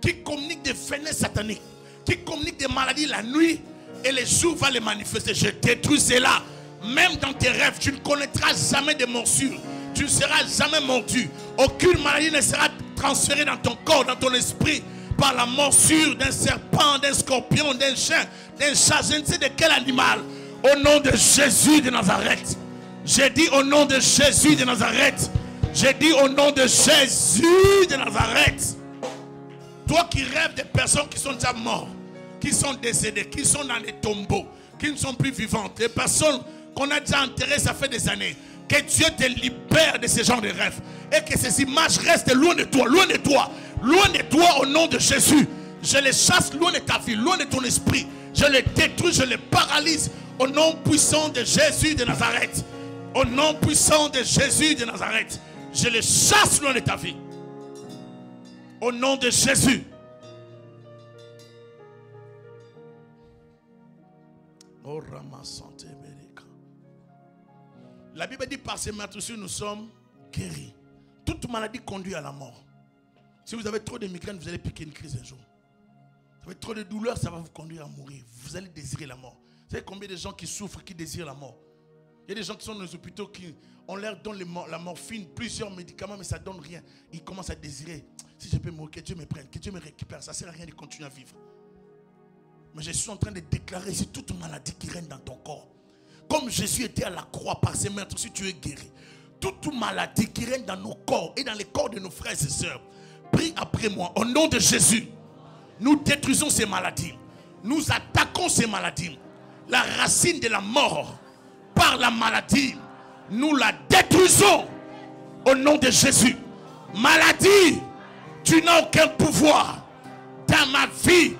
qui communiquent des vénets sataniques, qui communiquent des maladies la nuit et les jours va les manifester. Je détruis cela. Même dans tes rêves, tu ne connaîtras jamais de morsures. Tu ne seras jamais mordu. Aucune maladie ne sera transférée dans ton corps, dans ton esprit, par la morsure d'un serpent, d'un scorpion, d'un chien, d'un chat, je ne sais de quel animal. Au nom de Jésus de Nazareth. J'ai dit au nom de Jésus de Nazareth. J'ai dit au nom de Jésus de Nazareth. Toi qui rêves des personnes qui sont déjà mortes, qui sont décédées, qui sont dans les tombeaux, qui ne sont plus vivantes, des personnes qu'on a déjà enterrées, ça fait des années. Que Dieu te libère de ce genre de rêves. Et que ces images restent loin de toi, loin de toi, loin de toi au nom de Jésus. Je les chasse loin de ta vie, loin de ton esprit. Je les détruis, je les paralyse au nom puissant de Jésus de Nazareth. Au nom puissant de Jésus de Nazareth. Je les chasse loin de ta vie. Au nom de Jésus. Oh. La Bible dit par ces meurtrissures, nous sommes guéris. Toute maladie conduit à la mort. Si vous avez trop de migraines, vous allez piquer une crise un jour. Vous avez trop de douleurs, ça va vous conduire à mourir. Vous allez désirer la mort. Vous savez combien de gens qui souffrent, qui désirent la mort? Il y a des gens qui sont dans les hôpitaux qui, on leur donne la morphine, plusieurs médicaments, mais ça ne donne rien. Ils commencent à désirer. Si je peux mourir, que Dieu me prenne, que Dieu me récupère. Ça ne sert à rien de continuer à vivre. Mais je suis en train de déclarer ici toute maladie qui règne dans ton corps. Comme Jésus était à la croix par ses maîtres, si tu es guéri. toute maladie qui règne dans nos corps et dans les corps de nos frères et sœurs. Prie après moi. Au nom de Jésus, nous détruisons ces maladies. Nous attaquons ces maladies. La racine de la mort par la maladie, nous la détruisons au nom de Jésus. Maladie, tu n'as aucun pouvoir dans ma vie,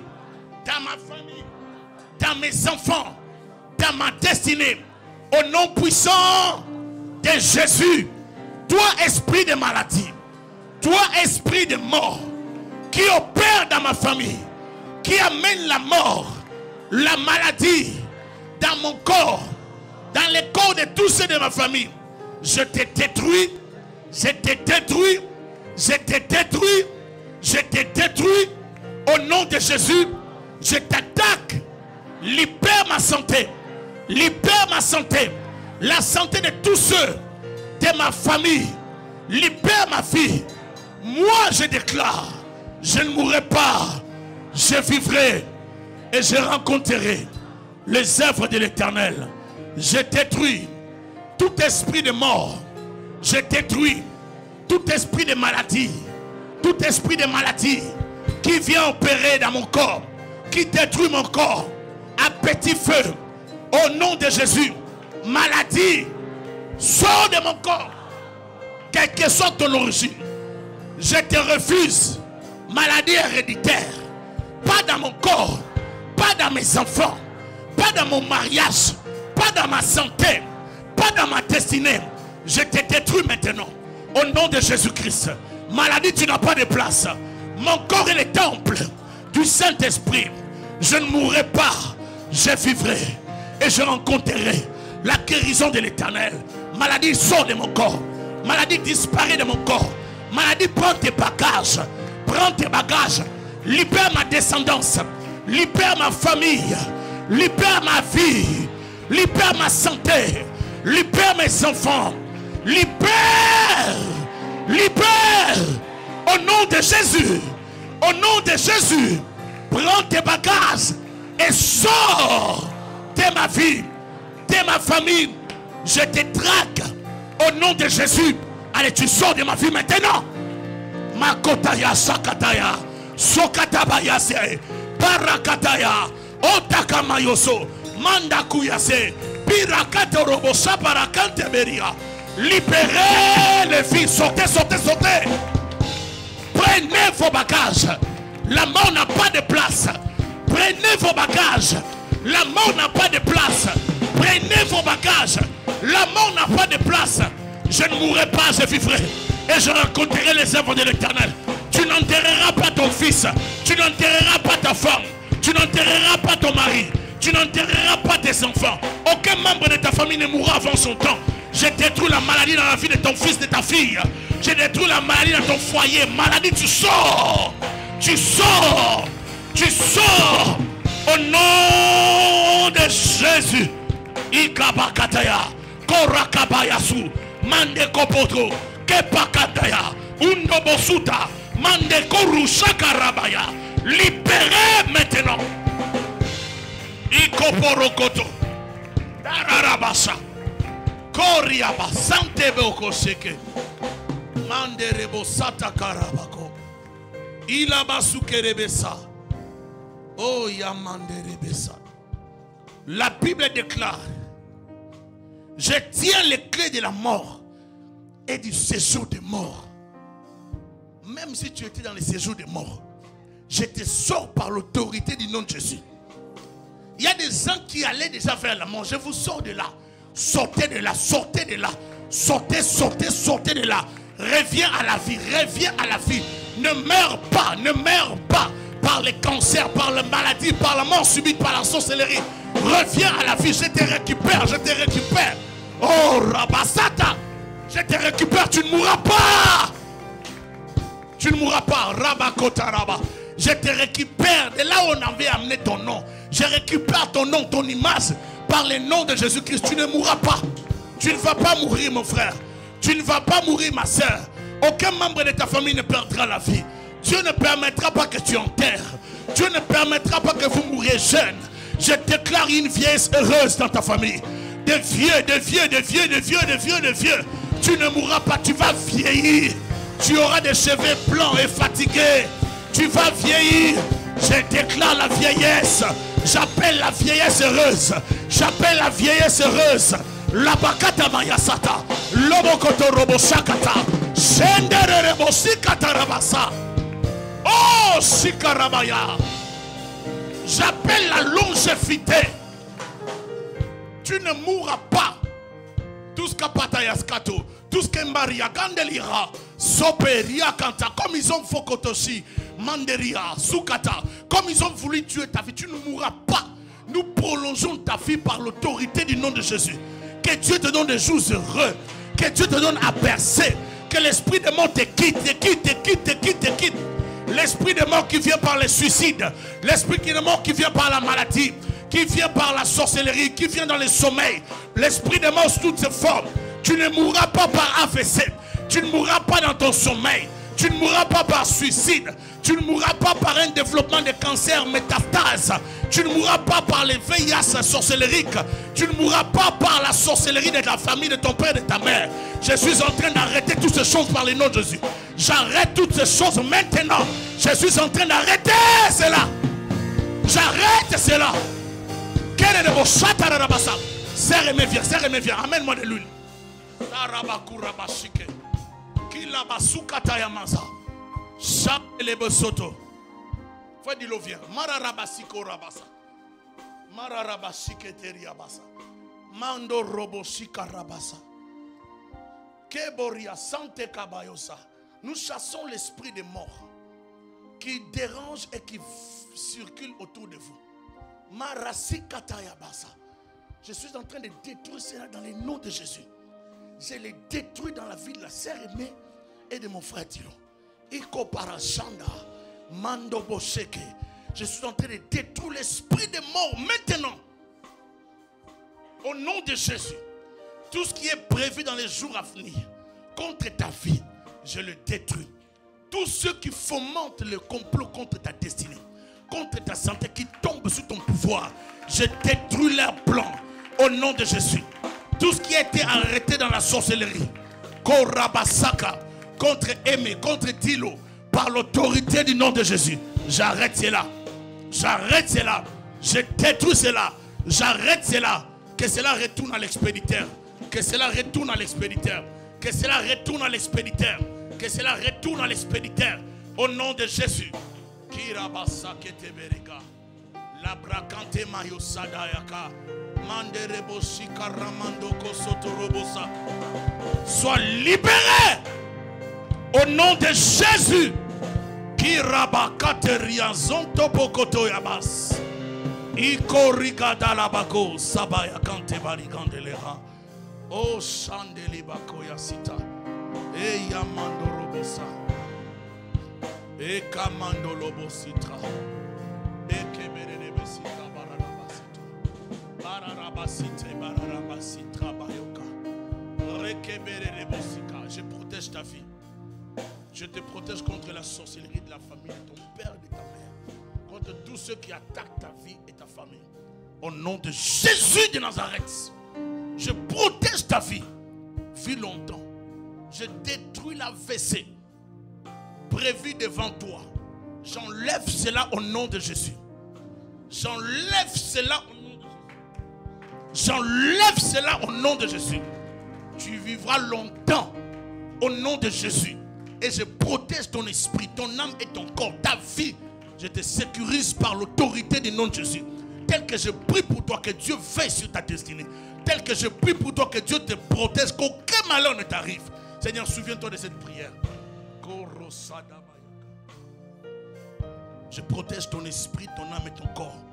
dans ma famille, dans mes enfants, dans ma destinée. Au nom puissant de Jésus, toi esprit de maladie, toi esprit de mort, qui opère dans ma famille, qui amène la mort, la maladie dans mon corps, dans les corps de tous ceux de ma famille, je te détruis, je te détruis, je te détruis, je te détruis. Au nom de Jésus, je t'attaque. Libère ma santé. Libère ma santé. La santé de tous ceux de ma famille. Libère ma fille. Moi, je déclare, je ne mourrai pas. Je vivrai et je rencontrerai les œuvres de l'éternel. Je détruis tout esprit de mort. Je détruis tout esprit de maladie. Tout esprit de maladie qui vient opérer dans mon corps, qui détruit mon corps à petit feu. Au nom de Jésus, maladie, sors de mon corps. Quelle que soit ton origine, je te refuse. Maladie héréditaire, pas dans mon corps, pas dans mes enfants, pas dans mon mariage, pas dans ma santé, pas dans ma destinée. Je te détruis maintenant. Au nom de Jésus-Christ. Maladie, tu n'as pas de place. Mon corps est le temple du Saint-Esprit. Je ne mourrai pas. Je vivrai. Et je rencontrerai la guérison de l'éternel. Maladie sort de mon corps. Maladie disparaît de mon corps. Maladie, prends tes bagages. Prends tes bagages. Libère ma descendance. Libère ma famille. Libère ma vie. Libère ma santé. Libère mes enfants. Libère. Libère. Au nom de Jésus. Au nom de Jésus. Prends tes bagages et sors de ma vie, de ma famille. Je te traque. Au nom de Jésus. Allez, tu sors de ma vie maintenant. Makotaya Sakataya. Sokatabayase. Parakataya. Pirakatorobo Saparakante Beria. Libérez les filles. Sortez, sortez, sortez. Prenez vos bagages. La mort n'a pas de place. Prenez vos bagages. La mort n'a pas de place. Prenez vos bagages. La mort n'a pas de place. Je ne mourrai pas, je vivrai. Et je rencontrerai les œuvres de l'éternel. Tu n'enterreras pas ton fils. Tu n'enterreras pas ta femme. Tu n'enterreras pas ton mari. Tu n'enterreras pas tes enfants. Aucun membre de ta famille ne mourra avant son temps. Je détruis la maladie dans la vie de ton fils, de ta fille. Je détruis la maladie dans ton foyer. Maladie, tu sors. Tu sors. Tu sors. Au nom de Jésus. Ikabakataya. Korakabayasu. Kepakataya. Libérez maintenant. Ikoporokoto. Dararabasa. Koriaba. Sante beokoseke. Mande rebosata karabako. Ilabasukerebesa. Oh Yamanderebesa. La Bible déclare Je tiens les clés de la mort et du séjour de mort. Même si tu étais dans le séjour de mort, je te sors par l'autorité du nom de Jésus. Il y a des gens qui allaient déjà vers la mort. Je vous sors de là. Sortez de là, sortez de là. Sortez, sortez, sortez de là. Reviens à la vie, reviens à la vie. Ne meurs pas, ne meurs pas par les cancers, par la maladie, par la mort subite, par la sorcellerie. Reviens à la vie, je te récupère, je te récupère. Oh, Rabasata, je te récupère, tu ne mourras pas. Tu ne mourras pas, Rabakota Rabba. Je te récupère de là où on avait amené ton nom. Je récupère ton nom, ton image par le nom de Jésus-Christ. Tu ne mourras pas. Tu ne vas pas mourir, mon frère. Tu ne vas pas mourir, ma soeur. Aucun membre de ta famille ne perdra la vie. Dieu ne permettra pas que tu enterres. Dieu ne permettra pas que vous mouriez jeune. Je déclare une vieillesse heureuse dans ta famille. Des vieux, des vieux, des vieux, des vieux, des vieux, des vieux. Tu ne mourras pas, tu vas vieillir. Tu auras des cheveux blancs et fatigués. Tu vas vieillir. Je déclare la vieillesse. J'appelle la vieillesse heureuse. J'appelle la vieillesse heureuse. La bakata mayasata. Lobokoto robo shakata. Shendere rebo sikata rabasa. Oh, shikarabaya. J'appelle la longévité. Tu ne mourras pas. Tout ce gandelira, soperia kanta, comme ils ont fokotoshi, manderia, sukata, comme ils ont voulu tuer ta vie, tu ne mourras pas. Nous prolongeons ta vie par l'autorité du nom de Jésus. Que Dieu te donne des jours heureux. Que Dieu te donne à percer. Que l'esprit de mort te quitte, te quitte, te quitte, te quitte, te quitte. L'esprit de mort qui vient par le suicide. L'esprit de mort qui vient par la maladie. Qui vient par la sorcellerie. Qui vient dans le sommeil. L'esprit de mort sous toutes ses formes. Tu ne mourras pas par AVC. Tu ne mourras pas dans ton sommeil. Tu ne mourras pas par suicide. Tu ne mourras pas par un développement de cancer métastase. Tu ne mourras pas par les VIH sorcelleriques. Tu ne mourras pas par la sorcellerie de ta famille, de ton père, de ta mère. Je suis en train d'arrêter toutes ces choses par le nom de Jésus. J'arrête toutes ces choses maintenant. Je suis en train d'arrêter cela. J'arrête cela. Quel est le mot Chatarabasa Serre mes viens, serre mes viens. Amène-moi de l'huile. Tarabakurabashike. Kilabasukata yamaza. Chapelebosoto. Du l'eau vient. Mararabasiko rabasa. Mararabashike teriabasa. Mando roboshika rabasa. Keboria sante kabayosa. Nous chassons l'esprit de mort qui dérange et qui circule autour de vous. Marasikatayabasa. Je suis en train de détruire cela dans le nom de Jésus. Je les détruis dans la vie de la sœur aimée et de mon frère Tilo. Iko mando. Je suis en train de détruire l'esprit de mort maintenant. Au nom de Jésus. Tout ce qui est prévu dans les jours à venir contre ta vie, je le détruis. Tous ceux qui fomentent le complot contre ta destinée, contre ta santé, qui tombent sous ton pouvoir, je détruis leur plan au nom de Jésus. Tout ce qui a été arrêté dans la sorcellerie, Korabasaka, contre Aimé, contre Tilo, par l'autorité du nom de Jésus, j'arrête cela. J'arrête cela. Je détruis cela. J'arrête cela. Que cela retourne à l'expéditeur. Que cela retourne à l'expéditeur. Que cela retourne à l'expéditeur. Que cela retourne à l'expéditeur. Au nom de Jésus. Sadayaka. Manderebo shikaramando kosotorobosa. Sois libéré. Au nom de Jésus. Kirabakateria zonto pokoto yabas. Iko rigada labako sabaya kante barigandelera. O shandeli bako yasita. E robosa. E kamando lobositra. E Je protège ta vie. Je te protège contre la sorcellerie de la famille de ton père de ta mère. Contre tous ceux qui attaquent ta vie et ta famille. Au nom de Jésus de Nazareth. Je protège ta vie. Vis longtemps. Je détruis la WC prévue devant toi. J'enlève cela au nom de Jésus. J'enlève cela au. J'enlève cela au nom de Jésus. Tu vivras longtemps au nom de Jésus. Et je protège ton esprit, ton âme et ton corps, ta vie. Je te sécurise par l'autorité du nom de Jésus. Tel que je prie pour toi, que Dieu veille sur ta destinée. Tel que je prie pour toi, que Dieu te protège, qu'aucun malheur ne t'arrive. Seigneur, souviens-toi de cette prière. Je protège ton esprit, ton âme et ton corps.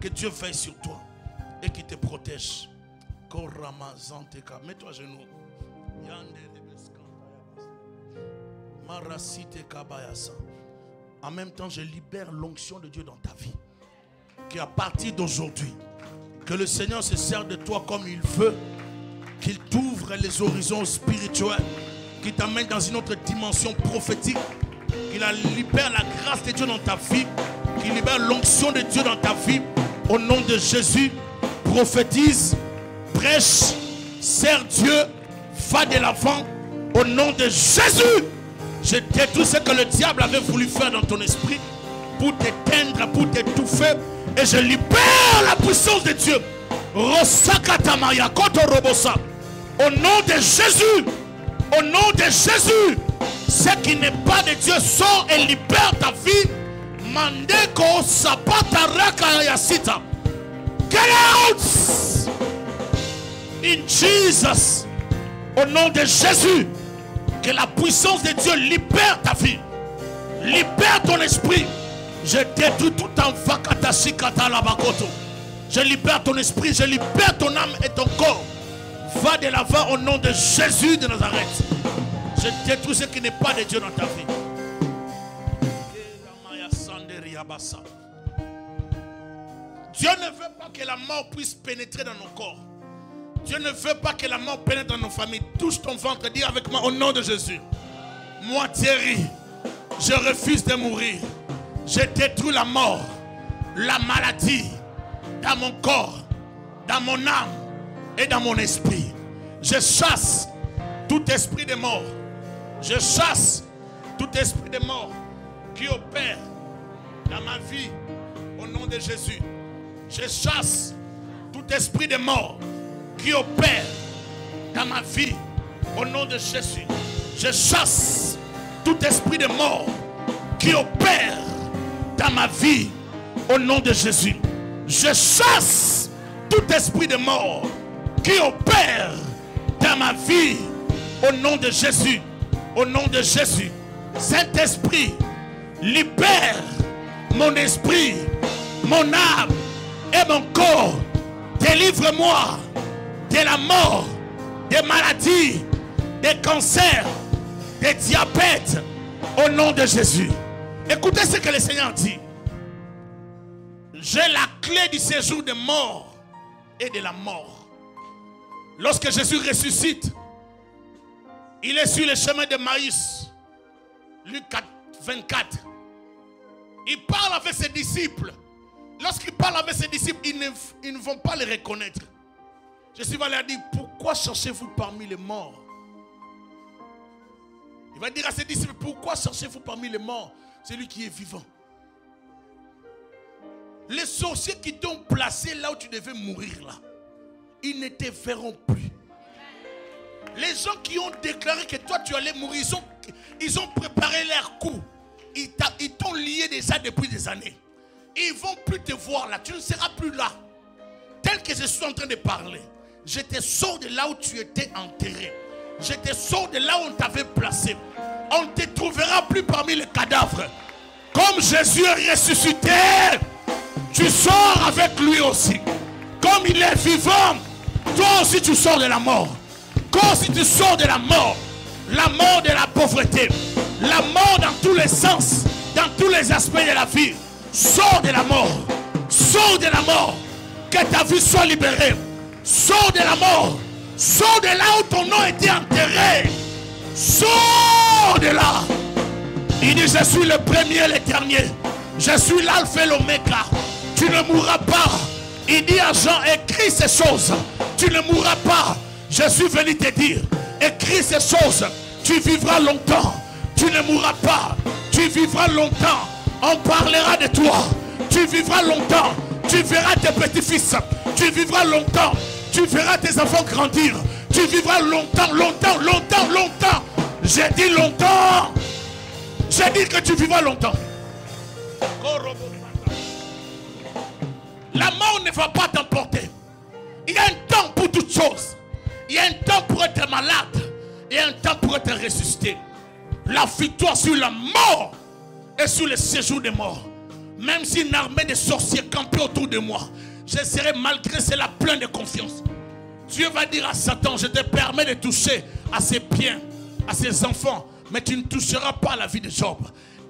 Que Dieu veille sur toi et qu'il te protège. Mets-toi à genoux. En même temps, je libère l'onction de Dieu dans ta vie. Qu'à partir d'aujourd'hui, que le Seigneur se sert de toi comme il veut. Qu'il t'ouvre les horizons spirituels. Qu'il t'amène dans une autre dimension prophétique. Qu'il libère la grâce de Dieu dans ta vie. Qu'il libère l'onction de Dieu dans ta vie. Au nom de Jésus, prophétise, prêche, sers Dieu, va de l'avant Au nom de Jésus, je détruis ce que le diable avait voulu faire dans ton esprit pour t'éteindre, pour t'étouffer. Et je libère la puissance de Dieu. Au nom de Jésus, au nom de Jésus, ce qui n'est pas de Dieu sort et libère ta vie. Mandeko sapata raka yasita. In Jesus. Au nom de Jésus. Que la puissance de Dieu libère ta vie. Libère ton esprit. Je détruis tout en vakatashi katalabakoto. Je libère ton esprit, je libère ton âme et ton corps. Va de l'avant au nom de Jésus de Nazareth. Je détruis ce qui n'est pas de Dieu dans ta vie. Dieu ne veut pas que la mort puisse pénétrer dans nos corps. Dieu ne veut pas que la mort pénètre dans nos familles. Touche ton ventre, dis avec moi au nom de Jésus. Moi Thierry, je refuse de mourir. Je détruis la mort, la maladie dans mon corps, dans mon âme et dans mon esprit. Je chasse tout esprit de mort. Je chasse tout esprit de mort qui opère dans ma vie au nom de Jésus. Je chasse tout esprit de mort qui opère dans ma vie au nom de Jésus. Je chasse tout esprit de mort qui opère dans ma vie au nom de Jésus. Je chasse tout esprit de mort qui opère dans ma vie au nom de Jésus. Au nom de Jésus. Saint-Esprit, libère mon esprit, mon âme et mon corps. Délivre-moi de la mort, des maladies, des cancers, des diabètes, au nom de Jésus. Écoutez ce que le Seigneur dit. J'ai la clé du séjour de mort et de la mort. Lorsque Jésus ressuscite, il est sur le chemin de Maïs. Luc 4, 24. Il parle avec ses disciples. Lorsqu'il parle avec ses disciples, ils ne, vont pas les reconnaître. Jésus va leur dire, pourquoi cherchez-vous parmi les morts? Il va dire à ses disciples, pourquoi cherchez-vous parmi les morts? Celui qui est vivant Les sorciers qui t'ont placé là où tu devais mourir là, ils ne te verront plus. Les gens qui ont déclaré que toi tu allais mourir, ils ont, ils ont préparé leur coup. Ils t'ont lié déjà depuis des années. Ils vont plus te voir là. Tu ne seras plus là. Tel que je suis en train de parler. Je te sors de là où tu étais enterré. Je te sors de là où on t'avait placé. On ne te trouvera plus parmi les cadavres. Comme Jésus est ressuscité, tu sors avec lui aussi. Comme il est vivant, toi aussi tu sors de la mort. Comme si tu sors de la mort, la mort de la pauvreté, la mort dans tous les sens, dans tous les aspects de la vie. Sors de la mort, sors de la mort, que ta vie soit libérée. Sors de la mort, sors de là où ton nom était enterré. Sors de là. Il dit, je suis le premier et le dernier. Je suis l'alpha et l'oméga. Tu ne mourras pas. Il dit à Jean, écris ces choses. Tu ne mourras pas. Je suis venu te dire, écris ces choses. Tu vivras longtemps. Tu ne mourras pas. Tu vivras longtemps. On parlera de toi. Tu vivras longtemps. Tu verras tes petits-fils. Tu vivras longtemps. Tu verras tes enfants grandir. Tu vivras longtemps, longtemps, longtemps, longtemps. J'ai dit longtemps. J'ai dit que tu vivras longtemps. La mort ne va pas t'emporter. Il y a un temps pour toutes choses. Il y a un temps pour être malade. Et un temps pour être ressuscité. La victoire sur la mort et sur le séjour des morts. Même si une armée de sorciers campait autour de moi, je serai malgré cela plein de confiance. Dieu va dire à Satan, je te permets de toucher à ses biens, à ses enfants, mais tu ne toucheras pas à la vie de Job.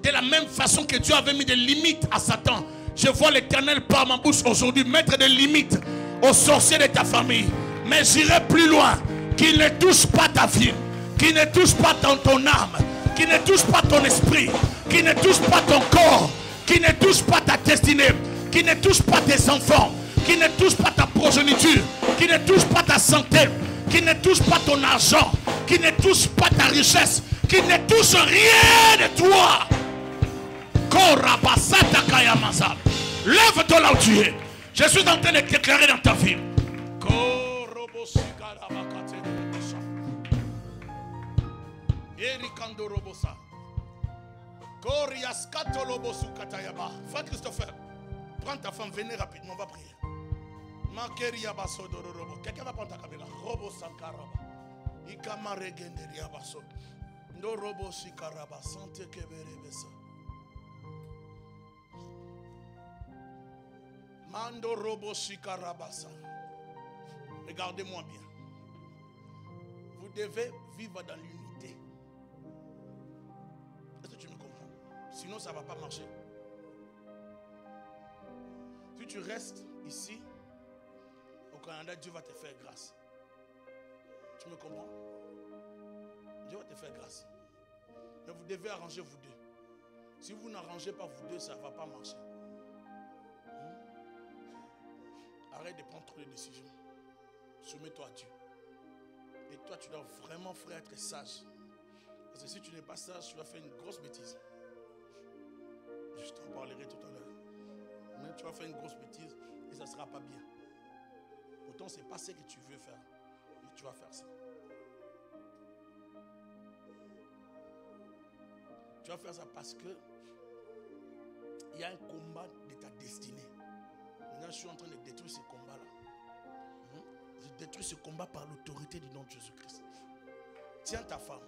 De la même façon que Dieu avait mis des limites à Satan, je vois l'éternel par ma bouche aujourd'hui mettre des limites aux sorciers de ta famille. Mais j'irai plus loin, qu'il ne touche pas ta vie, qu'il ne touche pas ton, ton âme, qu'il ne touche pas ton esprit, qu'il ne touche pas ton corps, qu'il ne touche pas ta destinée, qu'il ne touche pas tes enfants, qu'il ne touche pas ta progéniture, qu'il ne touche pas ta santé, qu'il ne touche pas ton argent, qui ne touche pas ta richesse, qui ne touche rien de toi. Lève-toi là où tu es. Je suis en train de déclarer dans ta vie. Erikandorobosa. Koriaskatolobosukatayaba. Frère Christopher, prends ta femme, venez rapidement, on va prier. Quelqu'un va prendre ta caméra. Robo Sankaraba. Ikamaregenderiabaso. Ndorobo Sikaraba. Sante keberebesa. Mando robo Sikarabasa. Regardez-moi bien. Vous devez vivre dans l'unité. Sinon, ça ne va pas marcher. Si tu restes ici, au Canada, Dieu va te faire grâce. Tu me comprends? Dieu va te faire grâce. Mais vous devez arranger vous deux. Si vous n'arrangez pas vous deux, ça ne va pas marcher. Hmm? Arrête de prendre trop de décisions. Soumets-toi à Dieu. Et toi, tu dois vraiment, frère, être sage. Parce que si tu n'es pas sage, tu vas faire une grosse bêtise. Je t'en parlerai tout à l'heure. Tu vas faire une grosse bêtise et ça ne sera pas bien. Pourtant, ce n'est pas ce que tu veux faire. Mais tu vas faire ça. Tu vas faire ça parce que il y a un combat de ta destinée. Maintenant, je suis en train de détruire ce combat-là. Hein? Je détruis ce combat par l'autorité du nom de Jésus-Christ. Tiens ta femme.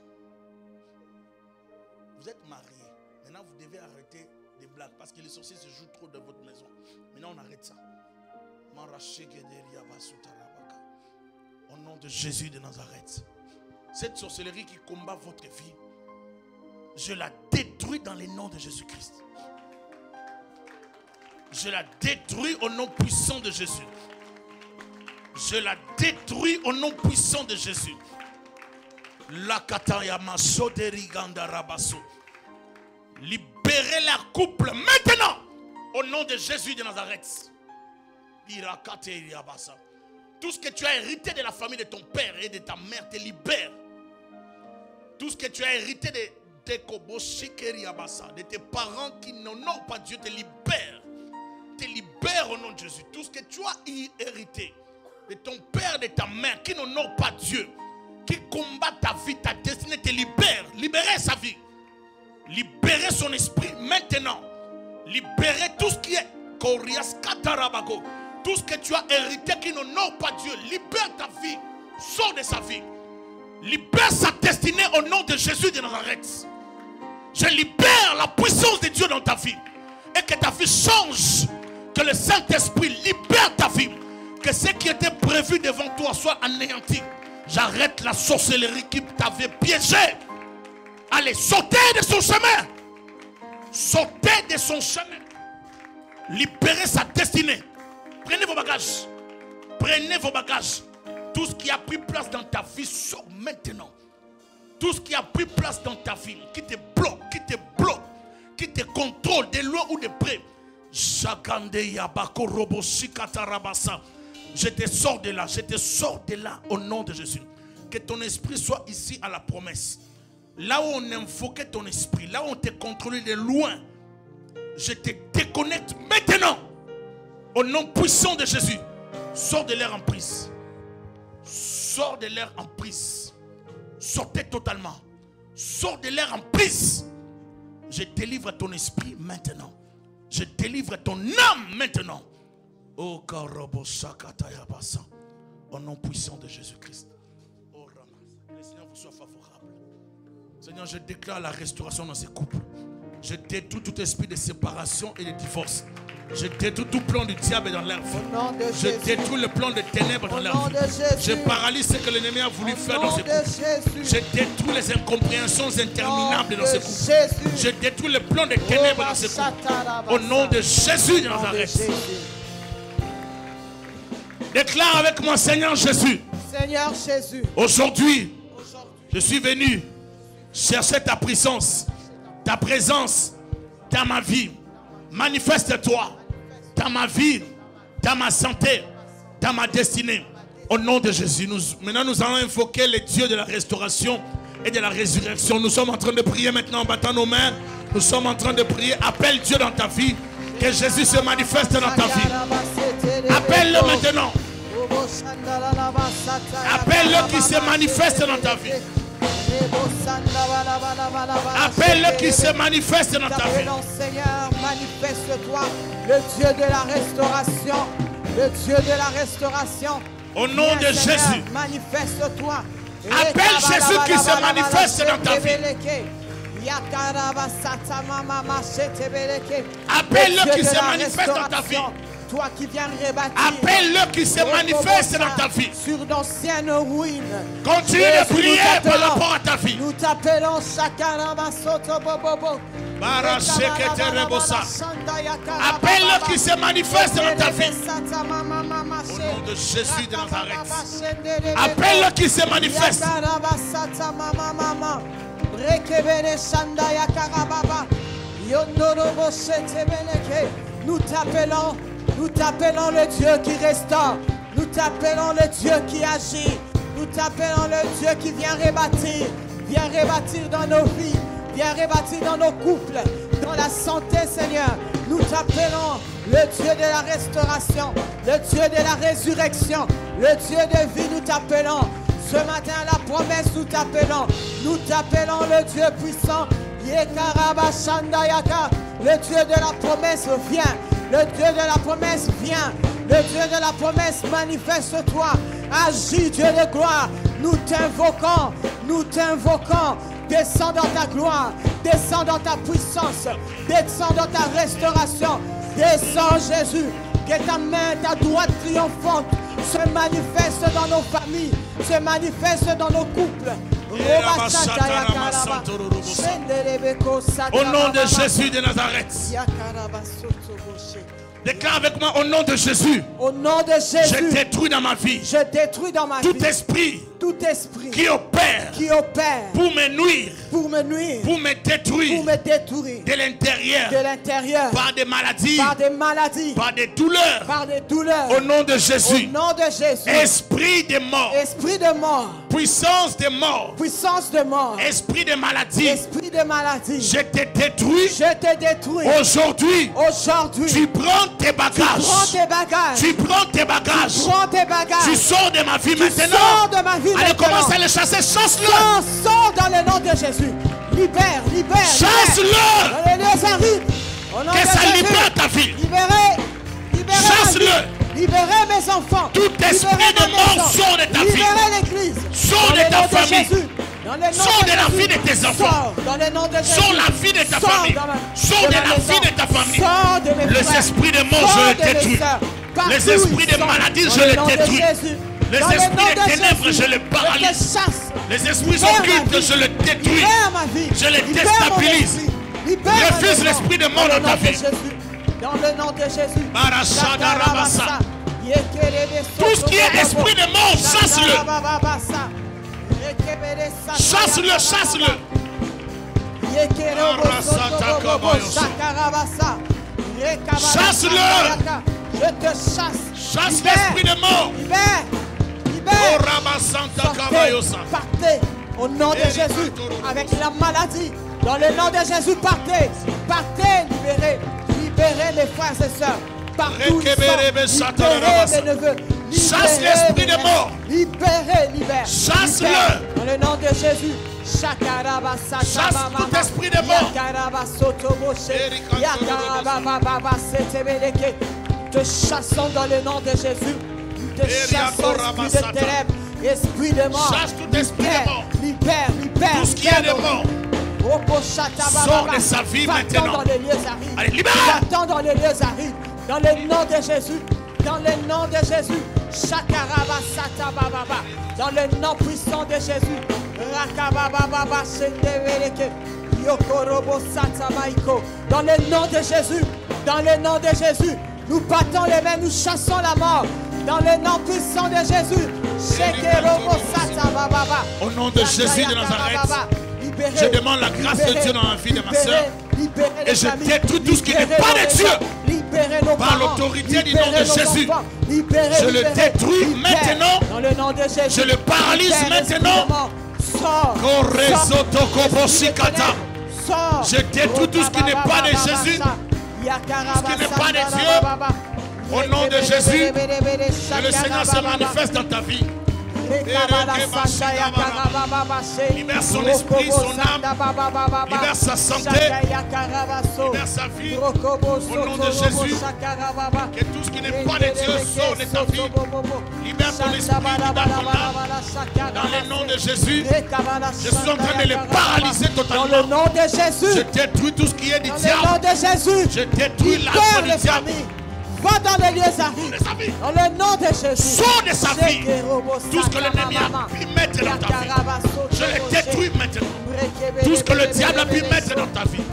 Vous êtes mariés. Maintenant, vous devez arrêter des blagues parce que les sorciers se jouent trop dans votre maison. Maintenant, on arrête ça. Au nom de Jésus de Nazareth. Cette sorcellerie qui combat votre vie, je la détruis dans le nom de Jésus-Christ. Je la détruis au nom puissant de Jésus. Je la détruis au nom puissant de Jésus. Libérez leur couple maintenant au nom de Jésus de Nazareth. Tout ce que tu as hérité de la famille de ton père et de ta mère te libère. Tout ce que tu as hérité de, de de tes parents qui n'honorent pas Dieu te libère. Te libère au nom de Jésus. Tout ce que tu as hérité de ton père, de ta mère qui n'honorent pas Dieu, qui combat ta vie, ta destinée, te libère. Libérer sa vie. Libérer son esprit maintenant. Libérer tout ce qui est. Tout ce que tu as hérité qui n'honore pas Dieu. Libère ta vie. Sors de sa vie. Libère sa destinée au nom de Jésus de Nazareth. Je libère la puissance de Dieu dans ta vie. Et que ta vie change. Que le Saint-Esprit libère ta vie. Que ce qui était prévu devant toi soit anéanti. J'arrête la sorcellerie qui t'avait piégé. Allez, sautez de son chemin. Sautez de son chemin. Libérez sa destinée. Prenez vos bagages. Prenez vos bagages. Tout ce qui a pris place dans ta vie sort maintenant. Tout ce qui a pris place dans ta vie, qui te bloque, qui te bloque, qui te contrôle de loin ou de près. Je te sors de là, je te sors de là au nom de Jésus. Que ton esprit soit ici à la promesse. Là où on invoquait ton esprit, là où on te contrôlait de loin, je te déconnecte maintenant. Au nom puissant de Jésus, sors de l'air en prise. Sors de l'air en prise. Sortez totalement. Sors de l'air en prise. Je délivre ton esprit maintenant. Je délivre ton âme maintenant. Oh. Au nom puissant de Jésus-Christ. Oh, le Seigneur vous soit favorable. Seigneur, je déclare la restauration dans ces couples. Je détruis tout esprit de séparation et de divorce. Je détruis tout plan du diable dans leur vie. Je Jésus. détruis le plan de ténèbres dans leur vie. Je paralyse ce que l'ennemi a voulu Au faire dans couples. Jésus. Je détruis les incompréhensions interminables dans couples. Jésus. Je détruis le plan de ténèbres dans ces couples. Au nom de Jésus de Nazareth. Déclare avec moi, Seigneur Jésus, Seigneur Jésus, aujourd'hui, aujourd'hui, je suis venu chercher ta puissance, ta présence dans ma vie. Manifeste-toi dans ma vie, dans ma santé, dans ma destinée. Au nom de Jésus, maintenant nous allons invoquer les dieux de la restauration et de la résurrection. Nous sommes en train de prier maintenant en battant nos mains. Nous sommes en train de prier. Appelle Dieu dans ta vie. Que Jésus se manifeste dans ta vie. Appelle-le maintenant. Appelle-le qui se manifeste dans ta vie. Appelle-le qui se manifeste dans ta vie. Seigneur, manifeste-toi, le Dieu de la restauration, le Dieu de la restauration. Au nom Viens, de Seigneur, Jésus. Manifeste-toi. Appelle Jésus qui se manifeste dans ta vie. Appelle-le qui se manifeste dans ta vie. Toi qui viens rebâtir. Appelle-le qui se manifeste dans ta vie. Sur d'anciennes ruines. Continue de prier par rapport à ta vie. Nous t'appelons Shekete Rebosa. Appelle-le qui se manifeste dans ta vie. Au nom de Jésus de Nazareth. Appelle-le qui se manifeste. Nous t'appelons, nous t'appelons le Dieu qui restaure. Nous t'appelons le Dieu qui agit. Nous t'appelons le Dieu qui vient rebâtir. Viens rebâtir dans nos vies. Viens rebâtir dans nos couples. Dans la santé, Seigneur. Nous t'appelons le Dieu de la restauration. Le Dieu de la résurrection. Le Dieu de vie, nous t'appelons. Ce matin, la promesse, nous t'appelons. Nous t'appelons le Dieu puissant. Le Dieu de la promesse vient. Le Dieu de la promesse vient. Le Dieu de la promesse manifeste-toi. Agis, Dieu de gloire. Nous t'invoquons. Nous t'invoquons. Descends dans ta gloire. Descends dans ta puissance. Descends dans ta restauration. Descends, Jésus. Que ta main, ta droite triomphante se manifeste dans nos familles, se manifeste dans nos couples. Au nom de Jésus de Nazareth. Déclare avec moi au nom de Jésus. Au nom de Je Jésus, détruis dans ma vie je détruis dans ma tout vie. esprit tout esprit qui opère qui opère pour me nuire, pour me nuire, pour me détruire pour me détruire de l'intérieur de l'intérieur par des maladies, par des maladies, par des douleurs. par des douleurs. Au nom de Au Jésus. nom de Jésus, Esprit de mort, esprit de mort, puissance de mort, puissance de mort, esprit de maladie, esprit de maladie, je te détruis je te détruis. aujourd'hui. Aujourd'hui, Tu prends tes prends bagages. tes bagages. Tu prends tes bagages. Prends tes bagages. Tu sors de ma vie Tu maintenant. sors de ma vie Allez, commence à le chasser. Chasse-le. Sors, dans le nom de Jésus. Libère, libère. Chasse-le. Que de ça Jésus. libère ta vie. Libérez, libérez Chasse-le. Libérez mes enfants. Tout esprit de mort sort de ta vie. Libérez l'église. Sors Dans de ta famille. Sors de la vie de tes enfants. Sors la vie de ta famille. Sors de la vie de ta famille. Sors de mes Les esprits de mort, je les détruis. Les esprits de maladie, je le les détruis. Les Dans esprits des de ténèbres, Jésus. je les paralyse. Je. Les esprits occultes, je les détruis. Je les Libère déstabilise. Refuse l'esprit de mort Dans ta vie. Dans le nom de Jésus. Tout ce qui est esprit de mort, chasse-le. Chasse-le, chasse-le. Chasse-le. Je te chasse. Chasse l'esprit de mort. Sortez, Kabayosa. partez au nom de Eri Jésus avec la maladie. Dans le nom de Jésus, partez. Partez, libérez. Libérez mes frères et sœurs. Partout Libérez neveux. Chasse l'esprit de mort. Libérez. Chasse-le. Dans le nom de Jésus. Chasse tout esprit de mort. Yakarabababasete-beleke. Te chassons dans le nom de Jésus. Eri chassons, esprit de ténèbres, esprit de mort. Chasse tout esprit de mort. Libère, libère. Tout ce qui est de mort. Sors de sa vie maintenant. dans les. Allez, libère. Va-t'en dans les lieux arides. Dans le nom de Jésus. Dans le nom de Jésus. Shakaraba sata bababa. Dans le nom puissant de Jésus. Rakabababa shendebeleke. Yokorobo sata maiko. Dans le nom de Jésus. Dans le nom de Jésus. Nous battons les mains, nous chassons la mort. Dans le nom puissant de Jésus. Au nom de Jésus de Nazareth. Je demande la grâce de Dieu dans la vie de ma sœur. Et je détruis tout ce qui n'est pas de Dieu. Par l'autorité du nom de Jésus. Je le détruis maintenant. Je le paralyse maintenant. Je détruis tout ce qui n'est pas de Jésus. Ce qui n'est pas de Dieu. Au nom de Jésus, Que le Seigneur se manifeste dans ta vie. Libère son esprit, son âme. Libère sa santé. Libère sa vie. Au nom de Jésus. Que tout ce qui n'est pas de Dieu sorte de ta vie. Libère ton esprit, libère ton âme. Dans le nom de Jésus, je suis en train de les paralyser Dans le totalement. nom de Jésus. Je détruis tout ce qui est du Dans le nom diable. de Jésus. Je détruis les du diable. Va dans les lieux vie. Dans le nom de Jésus. Sors de sa vie. Tout ce que l'ennemi a pu mettre dans ta vie. Je le détruis maintenant. Tout ce que le diable a pu mettre dans ta vie.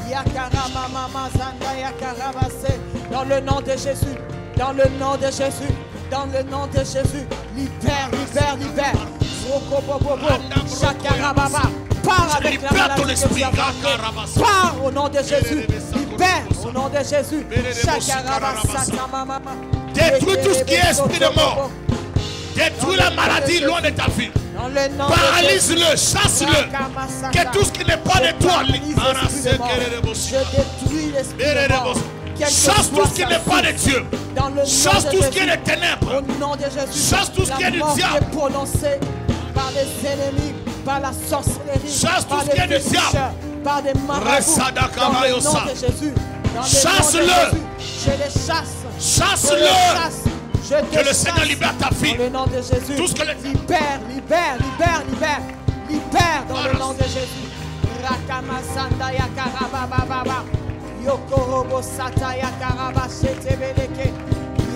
Dans le nom de Jésus, dans le nom de Jésus, dans le nom de Jésus, libère, libère, libère. Shakarababa, pars avec la maladie que tu as. Pars au nom de Jésus, au nom de Jésus. Détruis tout ce qui est esprit de mort. Détruis la maladie loin de ta vie. Paralyse-le, chasse-le. Que tout ce qui n'est pas de toi, Je détruis l'esprit de que chasse tout ce qui n'est pas de. Dieu. Chasse tout ce qui est des ténèbres. Chasse tout ce qui est du diable. est prononcée par les ennemis, par la sorcellerie, Chasse tout ce qui est du diable. Par des marabouts. Dans le nom de Jésus. Chasse-le. Je les chasse. Chasse-le. chasse. Je te Que le Seigneur libère ta fille. Dans le nom de Jésus. Tout ce que le- Libère, libère, libère, libère. Libère dans le nom de Jésus. Rakamasanda yakarabababa. Yokorobo sata yakaraba shetebeleke.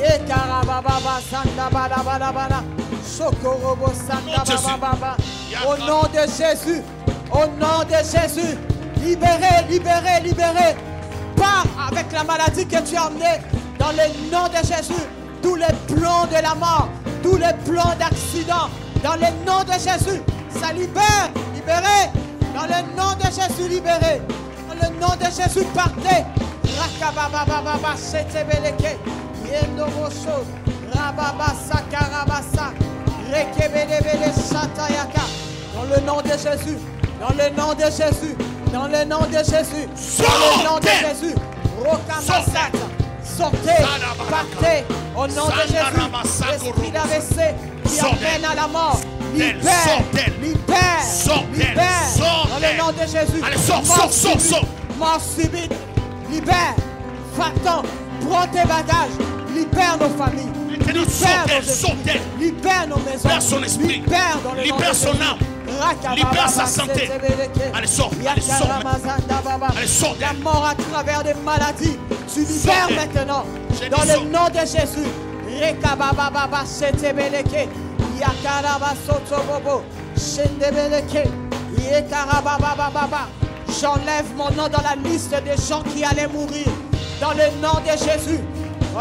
Yekarabababa sanda balabala. Shokorobo sanda Au nom de Jésus. bababa. Au nom de Jésus. Au nom de Jésus. Libérez, libérez, libérez. Pars avec la maladie que tu as emmenée dans le nom de Jésus. Tous les plans de la mort, tous les plans d'accident, dans le nom de Jésus. Ça libère, libérez. Dans le nom de Jésus, libérez. Dans le nom de Jésus, partez. Dans le nom de Jésus. Dans le nom de Jésus. Dans le nom de Jésus. Dans le nom de Sortez. Jésus. Rokamasata. Sortez. Partez. Au nom de Jésus. Esprit d'AVC qui amène à la mort. Libère. Sortez. Libère. Libère. Dans le nom de Jésus. Allez, sors, sors, subite. sors. Mort subite. Libère. Va-t'en. Prends tes bagages. Libère nos familles. Libère sortez, nos. Libère nos maisons. Libère son esprit. Libère son âme. Libère sa santé. Allez, sors, allez, sors Yakaramazanda Baba. Allez, sors La mort à travers des maladies. Tu libères maintenant. J'ai Dans le nom de Jésus. Setebeleke. Yakaraba Sotobobo. Shendebeleke. J'enlève mon nom dans la liste des gens qui allaient mourir. Dans le nom de Jésus.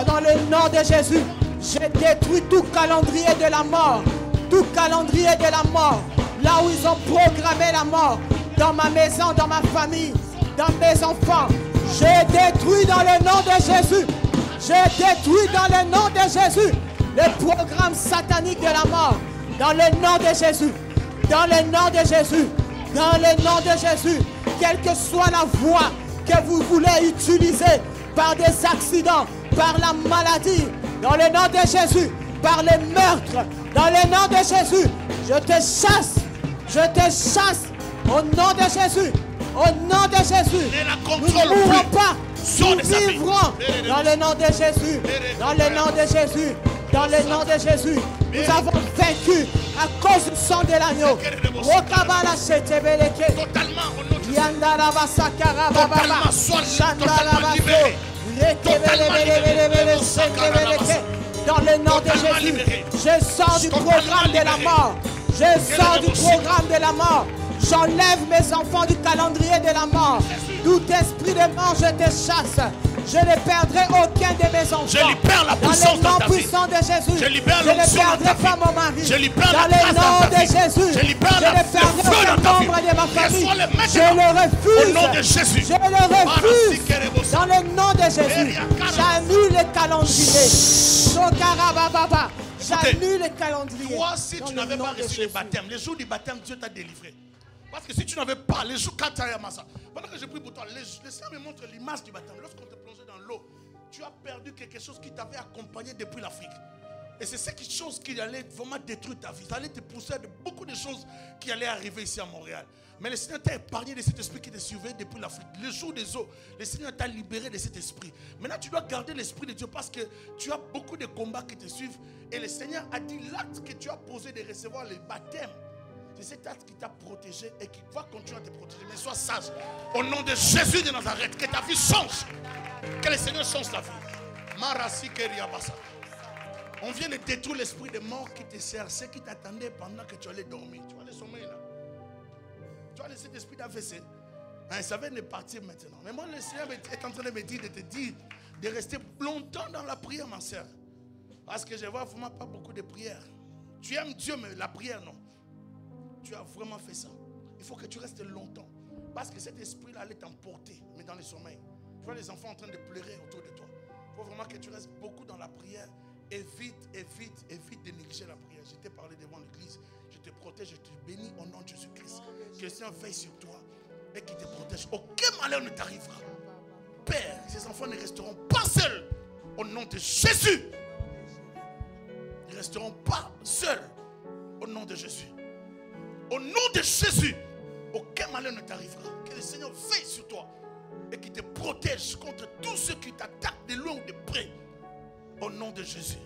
Dans le nom de Jésus. Je détruis tout calendrier de la mort. Tout calendrier de la mort. Là où ils ont programmé la mort. Dans ma maison, dans ma famille, dans mes enfants. Je détruis dans le nom de Jésus. Je détruis dans le nom de Jésus le programme satanique de la mort. Dans le nom de Jésus. Dans le nom de Jésus. Dans le nom de Jésus. Quelle que soit la voie que vous voulez utiliser par des accidents, par la maladie, dans le nom de Jésus, par les meurtres, dans le nom de Jésus, je te chasse, je te chasse au nom de Jésus, au nom de Jésus. Nous ne mourrons pas, nous vivrons dans le nom de Jésus, dans le nom de Jésus, dans le nom de Jésus. Nous avons vaincu à cause du sang de l'agneau. Totalement au nom de Jésus. Totalement, sois totalement libéré. Dans le nom de Jésus, je sors du programme de la mort. Je sors du programme de la mort. J'enlève mes enfants du calendrier de la mort. Tout esprit de mort, je te chasse. Je ne perdrai aucun de mes enfants. Je libère la Dans puissance le dans nom ta vie. puissant de Jésus. Je libère Je ne perdrai pas mon mari. Je libère Dans la le nom de. Jésus. Je libère Je la- ne le perdrai aucun membre de ma famille. Je le refuse. Au nom de Jésus. Je le refuse. Dans le nom de Jésus. J'annule les calendriers. J'annule les calendriers. Toi, si tu le n'avais pas reçu le baptême, les jours du baptême, Dieu t'a délivré. Parce que si tu n'avais pas, les jours ça, pendant que je prie pour toi, le, le Seigneur me montre l'image du baptême. Lorsqu'on te plongeait dans l'eau, tu as perdu quelque chose qui t'avait accompagné depuis l'Afrique. Et c'est cette chose qui allait vraiment détruire ta vie. Ça allait te pousser à de- beaucoup de choses qui allaient arriver ici à Montréal. Mais le Seigneur t'a épargné de cet esprit qui te suivait depuis l'Afrique. Le jour des eaux, le Seigneur t'a libéré de cet esprit. Maintenant, tu dois garder l'esprit de Dieu parce que tu as beaucoup de combats qui te suivent. Et le Seigneur a dit l'acte que tu as posé de recevoir le baptême. C'est cet acte qui t'a protégé et qui va continuer à te protéger. Mais sois sage. Au nom de Jésus de Nazareth, que ta vie change. Que le Seigneur change ta vie. On vient de détruire l'esprit de mort qui te sert, ce qui t'attendait pendant que tu allais dormir. Tu le sommeil là. Tu as laissé cet esprit d'AVC. Hein, ça vient de partir maintenant. Mais moi, le Seigneur est en train de me dire, de te dire, de rester longtemps dans la prière, ma soeur. Parce que je vois vraiment pas beaucoup de prières. Tu aimes Dieu, mais la prière, non. Tu as vraiment fait ça. Il faut que tu restes longtemps. Parce que cet esprit-là allait t'emporter, mais dans le sommeil. Tu vois les enfants en train de pleurer autour de toi. Il faut vraiment que tu restes beaucoup dans la prière. Évite, évite, évite de négliger la prière. Je t'ai parlé devant l'église. Je te protège, je te bénis au nom de Jésus-Christ. Que le Seigneur veille sur toi et qu'il te protège. Aucun malheur ne t'arrivera. Père, ces enfants ne resteront pas seuls au nom de Jésus. Ils ne resteront pas seuls au nom de Jésus. Au nom de Jésus, aucun malheur ne t'arrivera. Que le Seigneur veille sur toi et qu'il te protège contre tous ceux qui t'attaquent de loin ou de près. Au nom de Jésus.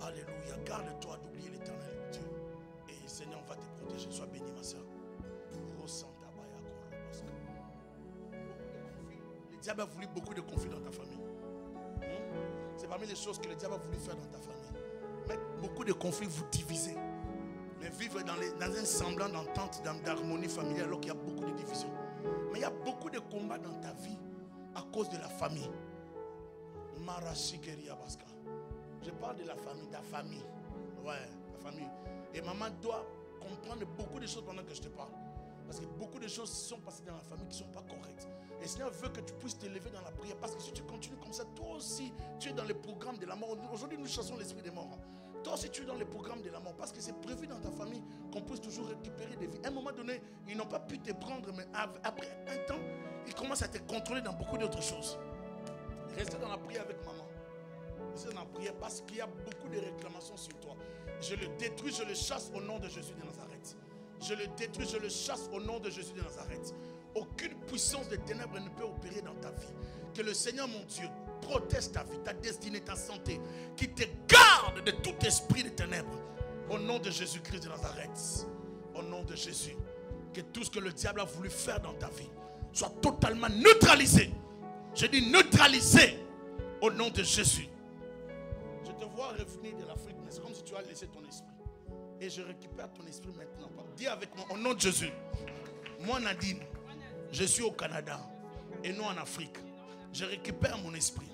Alléluia. Garde-toi d'oublier l'éternel Dieu. Et le Seigneur va te protéger. Sois béni, ma soeur. Le diable a voulu beaucoup de conflits dans ta famille. Hmm? C'est parmi les choses que le diable a voulu faire dans ta famille. Mettre beaucoup de conflits, vous diviser. Mais vivre dans, un semblant d'entente, d'harmonie familiale, alors qu'il y a beaucoup de divisions. Mais il y a beaucoup de combats dans ta vie à cause de la famille. Je parle de la famille, ta famille. Ouais, ta famille. Et maman doit comprendre beaucoup de choses pendant que je te parle. Parce que beaucoup de choses sont passées dans la famille qui ne sont pas correctes. Et Seigneur veut que tu puisses t'élever dans la prière. Parce que si tu continues comme ça, toi aussi, tu es dans le programme de la mort. Aujourd'hui, nous chassons l'esprit des morts. Toi aussi, tu es dans le programme de la mort. Parce que c'est prévu dans ta famille qu'on puisse toujours récupérer des vies. À un moment donné, ils n'ont pas pu te prendre, mais après un temps, ils commencent à te contrôler dans beaucoup d'autres choses. Restez dans la prière avec maman. Restez dans la prière parce qu'il y a beaucoup de réclamations sur toi. Je le détruis, je le chasse au nom de Jésus de Nazareth. Je le détruis, je le chasse au nom de Jésus de Nazareth. Aucune puissance de ténèbres ne peut opérer dans ta vie. Que le Seigneur, mon Dieu, protège ta vie, ta destinée, ta santé. Qui te garde de tout esprit de ténèbres. Au nom de Jésus-Christ de Nazareth. Au nom de Jésus. Que tout ce que le diable a voulu faire dans ta vie soit totalement neutralisé. Je dis neutralisé au nom de Jésus. Je te vois revenir de l'Afrique, mais c'est comme si tu as laissé ton esprit. Et je récupère ton esprit maintenant. Dis avec moi, au nom de Jésus. Moi, Nadine, je suis au Canada et non en Afrique. Je récupère mon esprit.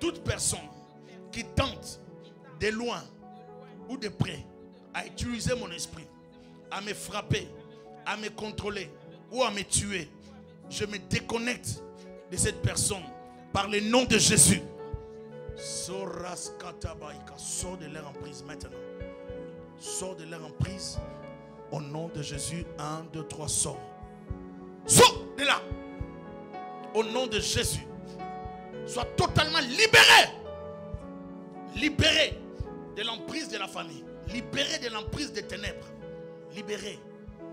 Toute personne qui tente de loin ou de près à utiliser mon esprit, à me frapper, à me contrôler ou à me tuer, je me déconnecte de cette personne par le nom de Jésus. Sors de leur emprise maintenant. Sors de leur emprise. Au nom de Jésus. Un, deux, trois, sors. Sors de là. Au nom de Jésus. Sois totalement libéré. Libéré de l'emprise de la famille. Libéré de l'emprise des ténèbres. Libéré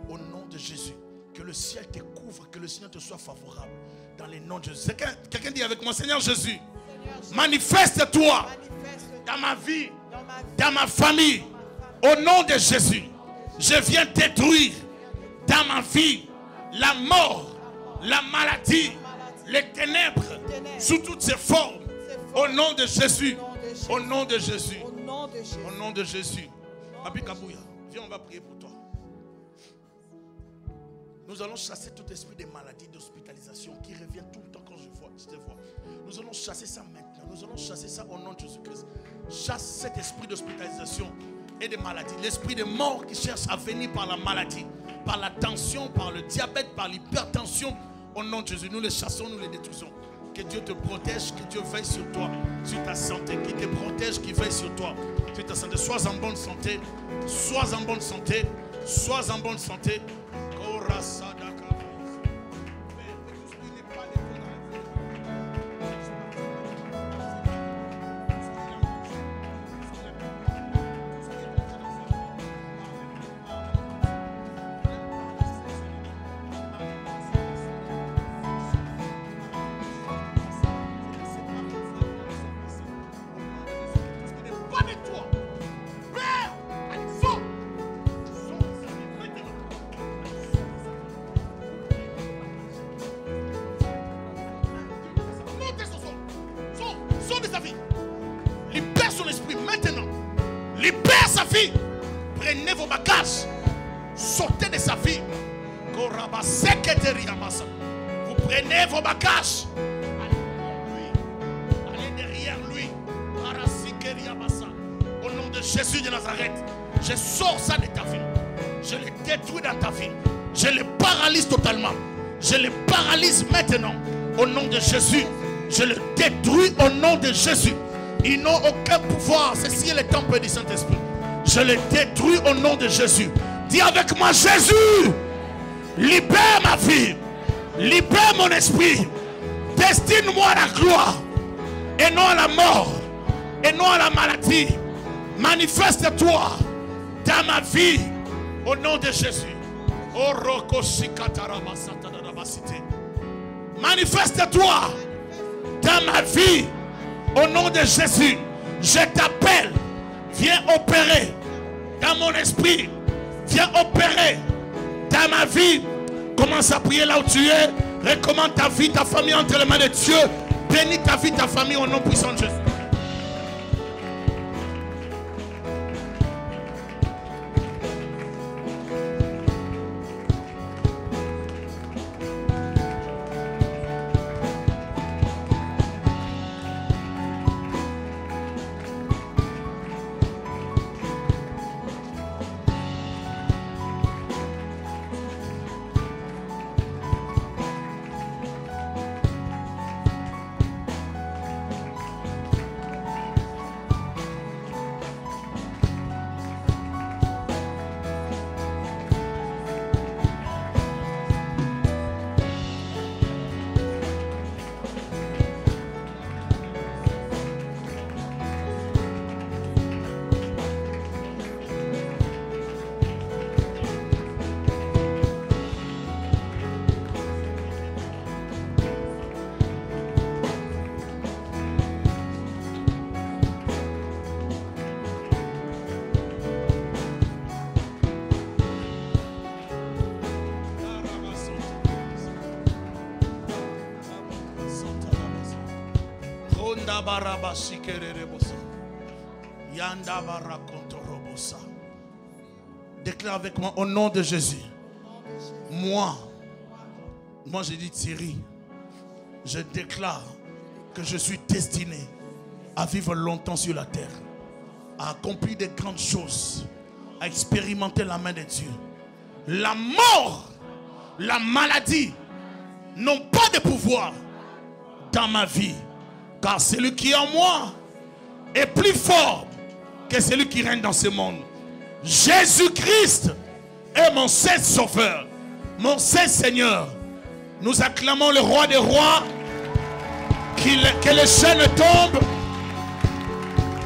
au nom de Jésus. Que le ciel te couvre, que le Seigneur te soit favorable. Dans le nom de Jésus. Quelqu'un dit avec moi, Seigneur Jésus, manifeste-toi Manifeste dans ma vie, dans ma vie. dans ma famille. Au nom de Jésus, je viens détruire dans ma vie la mort, la maladie, les ténèbres, sous toutes ses formes. Au nom de Jésus. Au nom de Jésus. Au nom de Jésus. Papi Kabouya, viens, on va prier pour toi. Nous allons chasser tout esprit de maladie, d'hospitalisation qui revient tout le temps quand je vois, je te vois. Nous allons chasser ça maintenant. Nous allons chasser ça au nom de Jésus-Christ. Chasse cet esprit d'hospitalisation et de maladie. L'esprit de mort qui cherche à venir par la maladie, par la tension, par le diabète, par l'hypertension. Au nom de Jésus, nous les chassons, nous les détruisons. Que Dieu te protège, que Dieu veille sur toi, sur ta santé, qui te protège, qui veille sur toi, sur ta santé. Sois en bonne santé, sois en bonne santé, sois en bonne santé. Jésus. Dis avec moi, Jésus, libère ma vie. Libère mon esprit. Destine-moi à la gloire et non à la mort et non à la maladie. Manifeste-toi dans ma vie au nom de Jésus. Oh. Manifeste-toi dans ma vie au nom de Jésus. Je t'appelle. Viens opérer mon esprit. Viens opérer dans ma vie. Commence à prier là où tu es. Recommande ta vie, ta famille entre les mains de Dieu. Bénis ta vie, ta famille au nom puissant de Jésus. Déclare avec moi au nom de Jésus. Moi, moi j'ai dit Thierry, je déclare que je suis destiné à vivre longtemps sur la terre, à accomplir de grandes choses, à expérimenter la main de Dieu. La mort, la maladie n'ont pas de pouvoir dans ma vie. Car celui qui est en moi est plus fort que celui qui règne dans ce monde. Jésus-Christ est mon seul sauveur, mon seul Seigneur. Nous acclamons le roi des rois, que les chaînes tombent,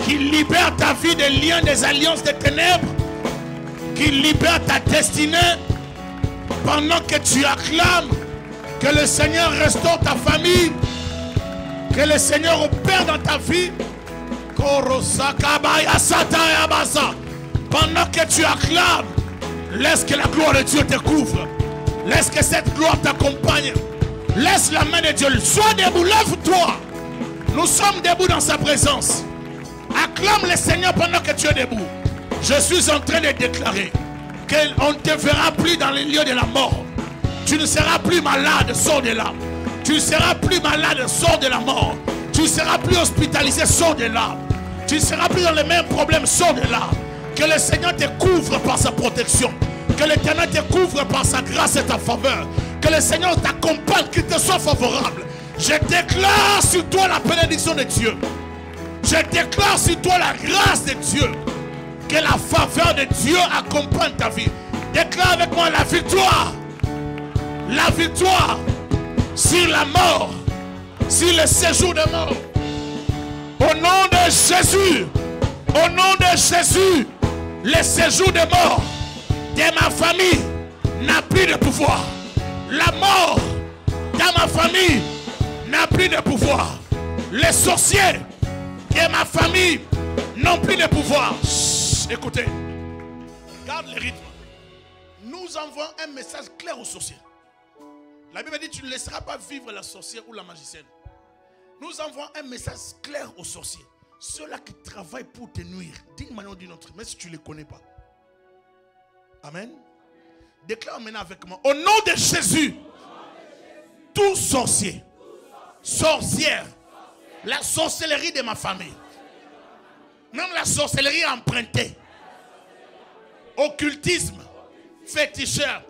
qu'il libère ta vie des liens, des alliances des ténèbres, qu'il libère ta destinée pendant que tu acclames, que le Seigneur restaure ta famille, que le Seigneur opère dans ta vie. Pendant que tu acclames, laisse que la gloire de Dieu te couvre. Laisse que cette gloire t'accompagne. Laisse la main de Dieu. Sois debout, lève-toi. Nous sommes debout dans sa présence. Acclame le Seigneur pendant que tu es debout. Je suis en train de déclarer qu'on ne te verra plus dans les lieux de la mort. Tu ne seras plus malade, sors de là. Tu ne seras plus malade, sors de la mort. Tu ne seras plus hospitalisé, sors de là. Tu ne seras plus dans les mêmes problèmes, sors de là. Que le Seigneur te couvre par sa protection. Que l'Éternel te couvre par sa grâce et ta faveur. Que le Seigneur t'accompagne, qu'il te soit favorable. Je déclare sur toi la bénédiction de Dieu. Je déclare sur toi la grâce de Dieu. Que la faveur de Dieu accompagne ta vie. Déclare avec moi la victoire. La victoire sur la mort. Sur le séjour de mort. Au nom de Jésus. Au nom de Jésus. Le séjour de mort de ma famille n'a plus de pouvoir. La mort dans ma famille n'a plus de pouvoir. Les sorciers de ma famille n'ont plus de pouvoir. Écoutez, garde le rythme. Nous envoyons un message clair aux sorciers. La Bible dit tu ne laisseras pas vivre la sorcière ou la magicienne. Nous envoyons un message clair aux sorciers. Ceux-là qui travaillent pour te nuire, d'une manière ou d'une autre, même si tu ne les connais pas. Amen. Déclare maintenant avec moi. Au nom de Jésus, tout sorcier, sorcière, la sorcellerie de ma famille, même la sorcellerie empruntée, occultisme, féticheur,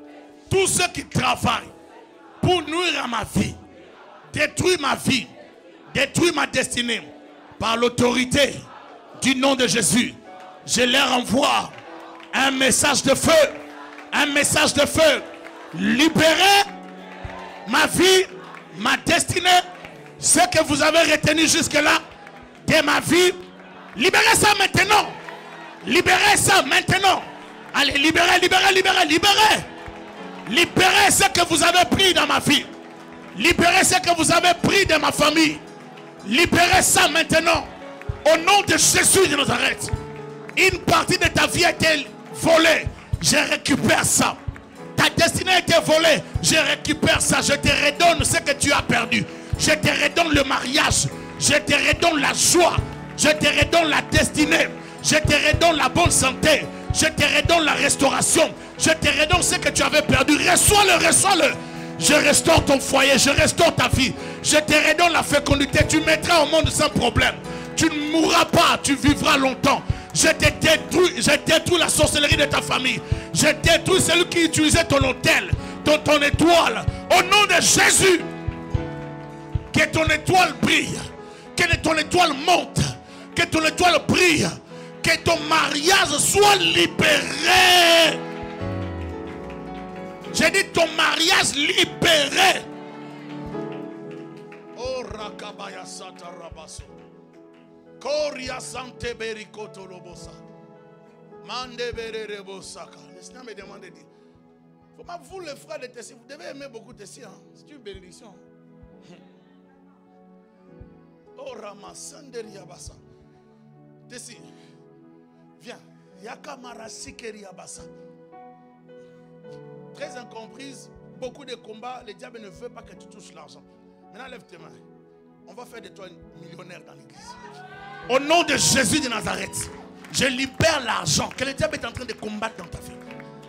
tous ceux qui travaillent pour nuire à ma vie, détruire ma vie, détruire ma destinée, par l'autorité du nom de Jésus, je leur envoie un message de feu, un message de feu, libérer ma vie, ma destinée, ce que vous avez retenu jusque-là de ma vie, libérez ça maintenant. Libérez ça maintenant. Allez, libérez, libérez, libérez, libérez. Libérez ce que vous avez pris dans ma vie. Libérez ce que vous avez pris de ma famille. Libérez ça maintenant. Au nom de Jésus de Nazareth. Une partie de ta vie a été volée. Je récupère ça. Ta destinée a été volée. Je récupère ça. Je te redonne ce que tu as perdu. Je te redonne le mariage. Je te redonne la joie. Je te redonne la destinée. Je te redonne la bonne santé. Je te redonne la restauration. Je te redonne ce que tu avais perdu. Reçois-le, reçois-le. Je restaure ton foyer, je restaure ta vie. Je te redonne la fécondité. Tu mettras au monde sans problème. Tu ne mourras pas, tu vivras longtemps. Je détruis, je détruis la sorcellerie de ta famille. Je détruis celui qui utilisait ton hôtel, ton étoile. Au nom de Jésus, que ton étoile brille. Que ton étoile monte. Que ton étoile brille. Que ton mariage soit libéré. J'ai dit ton mariage libéré. Oh rakabaya sata rabaso. Koria sante berikoto lobosa. Mande berere bosaka. Le Seigneur me demande de dire. Vous les frères de Tessie, vous devez aimer beaucoup Tessie. Hein? C'est une bénédiction. Oh ramasande riabasa. Tessie. Viens. Yakamara sikeri yabasa très incomprise, beaucoup de combats, le diable ne veut pas que tu touches l'argent. Maintenant, lève tes mains. On va faire de toi un millionnaire dans l'église. Au nom de Jésus de Nazareth, je libère l'argent que le diable est en train de combattre dans ta vie.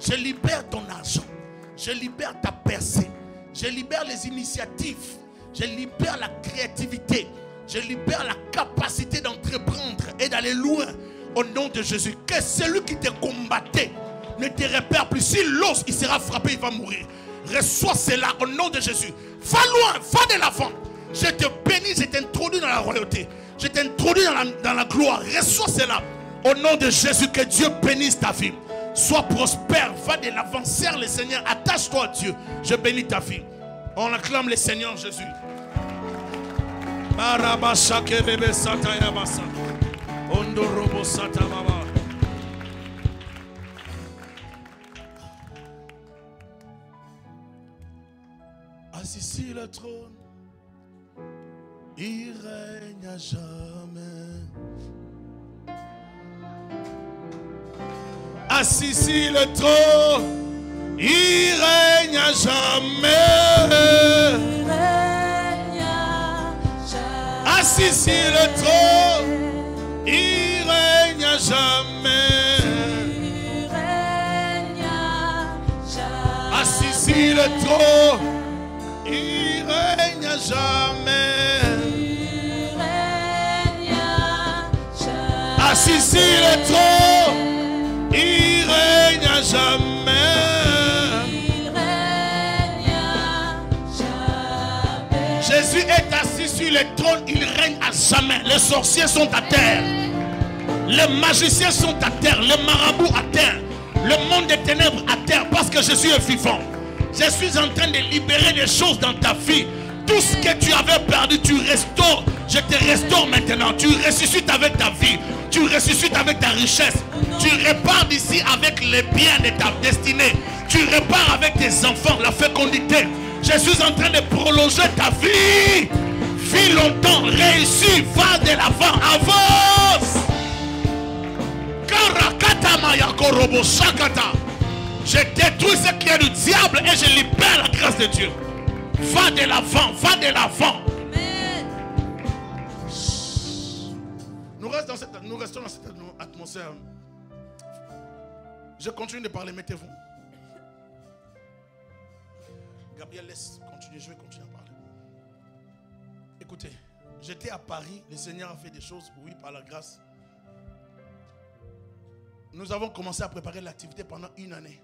Je libère ton argent. Je libère ta percée. Je libère les initiatives. Je libère la créativité. Je libère la capacité d'entreprendre et d'aller loin. Au nom de Jésus. Que celui qui te combattait ne te repère plus. S'il l'ose, il sera frappé, il va mourir. Reçois cela au nom de Jésus. Va loin, va de l'avant. Je te bénis, je t'introduis dans la royauté. Je t'introduis dans dans la gloire. Reçois cela au nom de Jésus. Que Dieu bénisse ta vie. Sois prospère, va de l'avant. Serre le Seigneur, attache-toi à Dieu. Je bénis ta vie. On acclame le Seigneur Jésus. Assis sur le trône, il règne à jamais. Assis sur le trône, il règne à jamais. Assis sur le trône, il règne à jamais. Assis sur le trône, il règne à jamais. Tu règnes à jamais. Assis sur le trône, il règne à jamais. Sur le trône, il règne à jamais. Les sorciers sont à terre. Les magiciens sont à terre. Les marabouts à terre. Le monde des ténèbres à terre parce que Jésus est vivant. Je suis en train de libérer des choses dans ta vie. Tout ce que tu avais perdu, tu restaures. Je te restaure maintenant. Tu ressuscites avec ta vie. Tu ressuscites avec ta richesse. Tu repars d'ici avec les biens de ta destinée. Tu repars avec tes enfants, la fécondité. Je suis en train de prolonger ta vie. Vis longtemps, réussis, va de l'avant, avance. Je détruis ce qui est du diable et je libère la grâce de Dieu. Va de l'avant, va de l'avant. Amen. Nous, restons dans cette, nous restons dans cette atmosphère. Je continue de parler, mettez-vous. Gabriel, laisse continuer, je vais continuer. Écoutez, j'étais à Paris, le Seigneur a fait des choses, oui, par la grâce. Nous avons commencé à préparer l'activité pendant une année.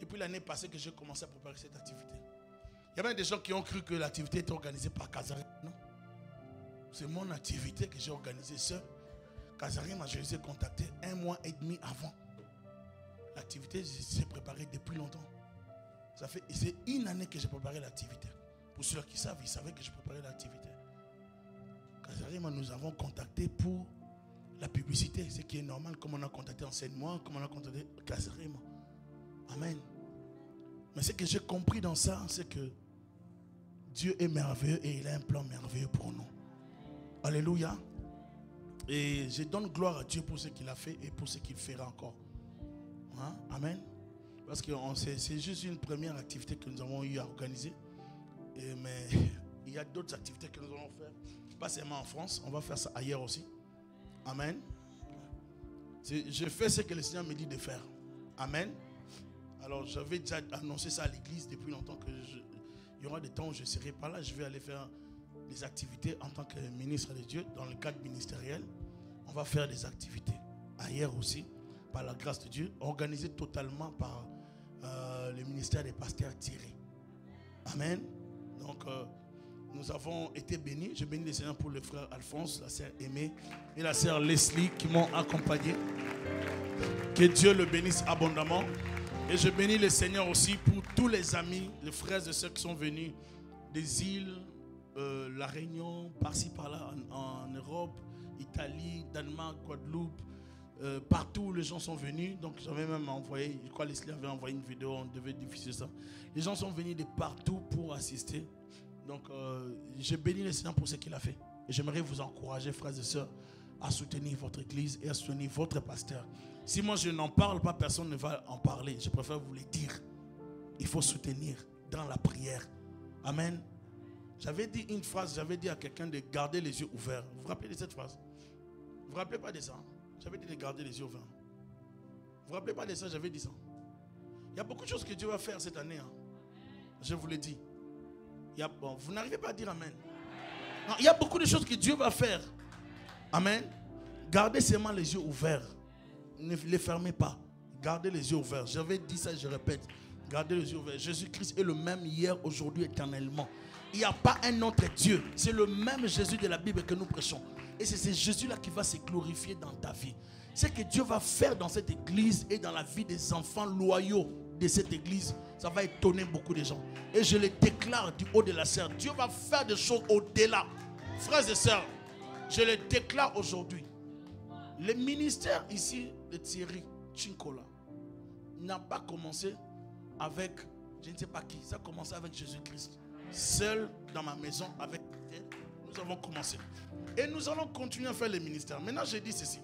Depuis l'année passée que j'ai commencé à préparer cette activité. Il y a même des gens qui ont cru que l'activité était organisée par Kazari. Non? C'est mon activité que j'ai organisée seul. Kazarim, je les ai contactés un mois et demi avant. L'activité s'est préparée depuis longtemps. Ça fait c'est une année que j'ai préparé l'activité. Pour ceux qui savent, ils savaient que je préparais l'activité. Kazarim, nous avons contacté pour la publicité, ce qui est normal, comme on a contacté enseignement, comme on a contacté Kazarim. Amen. Mais ce que j'ai compris dans ça, c'est que Dieu est merveilleux et il a un plan merveilleux pour nous. Alléluia. Et je donne gloire à Dieu pour ce qu'il a fait et pour ce qu'il fera encore. Hein? Amen. Parce que c'est juste une première activité que nous avons eu à organiser. Mais il y a d'autres activités que nous allons faire. Pas seulement en France, on va faire ça ailleurs aussi. Amen. Je fais ce que le Seigneur me dit de faire. Amen. Alors j'avais déjà annoncé ça à l'église depuis longtemps que je- il y aura des temps où je ne serai pas là. Je vais aller faire des activités en tant que ministre de Dieu dans le cadre ministériel. On va faire des activités ailleurs aussi, par la grâce de Dieu, organisées totalement par euh, le ministère des pasteurs Thierry. Amen. Donc, euh, nous avons été bénis. Je bénis le Seigneur pour le frère Alphonse, la sœur Aimée et la sœur Leslie qui m'ont accompagné. Que Dieu le bénisse abondamment. Et je bénis le Seigneur aussi pour tous les amis, les frères et sœurs qui sont venus des îles, euh, La Réunion, par-ci par-là, en Europe, Italie, Danemark, Guadeloupe, euh, partout où les gens sont venus. Donc j'avais même envoyé, je crois Leslie avait envoyé une vidéo, on devait diffuser ça. Les gens sont venus de partout pour assister. Donc euh, je bénis le Seigneur pour ce qu'il a fait. Et j'aimerais vous encourager, frères et sœurs, à soutenir votre église et à soutenir votre pasteur. Si moi je n'en parle pas, personne ne va en parler. Je préfère vous le dire. Il faut soutenir dans la prière. Amen. J'avais dit une phrase, j'avais dit à quelqu'un de garder les yeux ouverts. Vous vous rappelez de cette phrase? Vous vous rappelez pas de ça J'avais dit de garder les yeux ouverts. Vous vous rappelez pas de ça J'avais dit ça. Il y a beaucoup de choses que Dieu va faire cette année. hein. Je vous a- bon, vous n'arrivez pas à dire Amen. Il y a beaucoup de choses que Dieu va faire. Amen. Gardez seulement les yeux ouverts. Ne les fermez pas. Gardez les yeux ouverts. J'avais dit ça, je répète. Gardez les yeux ouverts. Jésus-Christ est le même hier, aujourd'hui, éternellement. Il n'y a pas un autre Dieu. C'est le même Jésus de la Bible que nous prêchons. Et c'est ce Jésus-là qui va se glorifier dans ta vie. Ce que Dieu va faire dans cette église et dans la vie des enfants loyaux de cette église, ça va étonner beaucoup de gens. Et je le déclare du haut de la serre. Dieu va faire des choses au-delà. Frères et sœurs, je le déclare aujourd'hui. Le ministère ici de Thierry Chinkola n'a pas commencé avec je ne sais pas qui. Ça a commencé avec Jésus-Christ. Seul dans ma maison avec nous avons commencé. Et nous allons continuer à faire le ministère. Maintenant, je dis ceci.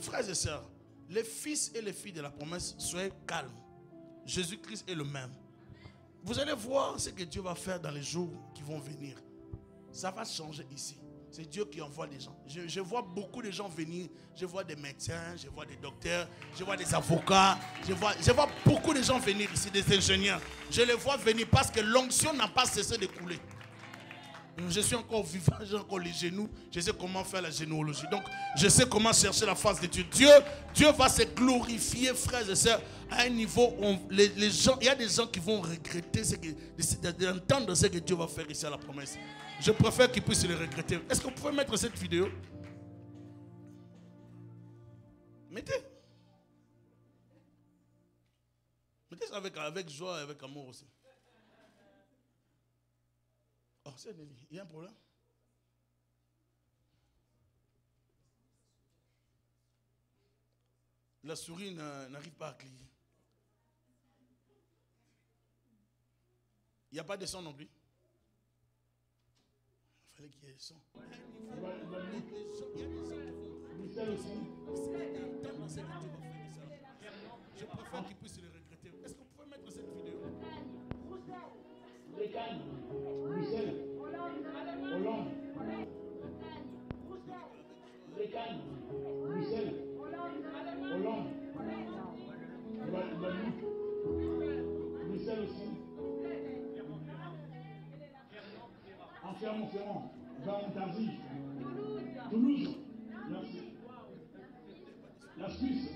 Frères et sœurs, les fils et les filles de la promesse, soyez calmes. Jésus-Christ est le même. Vous allez voir ce que Dieu va faire dans les jours qui vont venir. Ça va changer ici. C'est Dieu qui envoie des gens. Je, je vois beaucoup de gens venir. Je vois des médecins, je vois des docteurs, je vois des avocats. Je vois, je vois beaucoup de gens venir ici, des ingénieurs. Je les vois venir parce que l'onction n'a pas cessé de couler. Je suis encore vivant, j'ai encore les genoux. Je sais comment faire la généalogie. Donc, je sais comment chercher la face de Dieu. Dieu, Dieu va se glorifier, frères et sœurs, à un niveau où les, gens, il y a des gens qui vont regretter d'entendre ce que Dieu va faire ici à la promesse. Je préfère qu'ils puissent le regretter. Est-ce que vous pouvez mettre cette vidéo? Mettez. Mettez ça avec, avec joie et avec amour aussi. Oh, c'est Nelly. Il y a un problème? La souris n'a- n'arrive pas à cliquer. Il n'y a pas de son non plus. Il fallait qu'il y ait son. Il y a des Enfermont-Ferrand, Varentardy, Toulouse. La Suisse,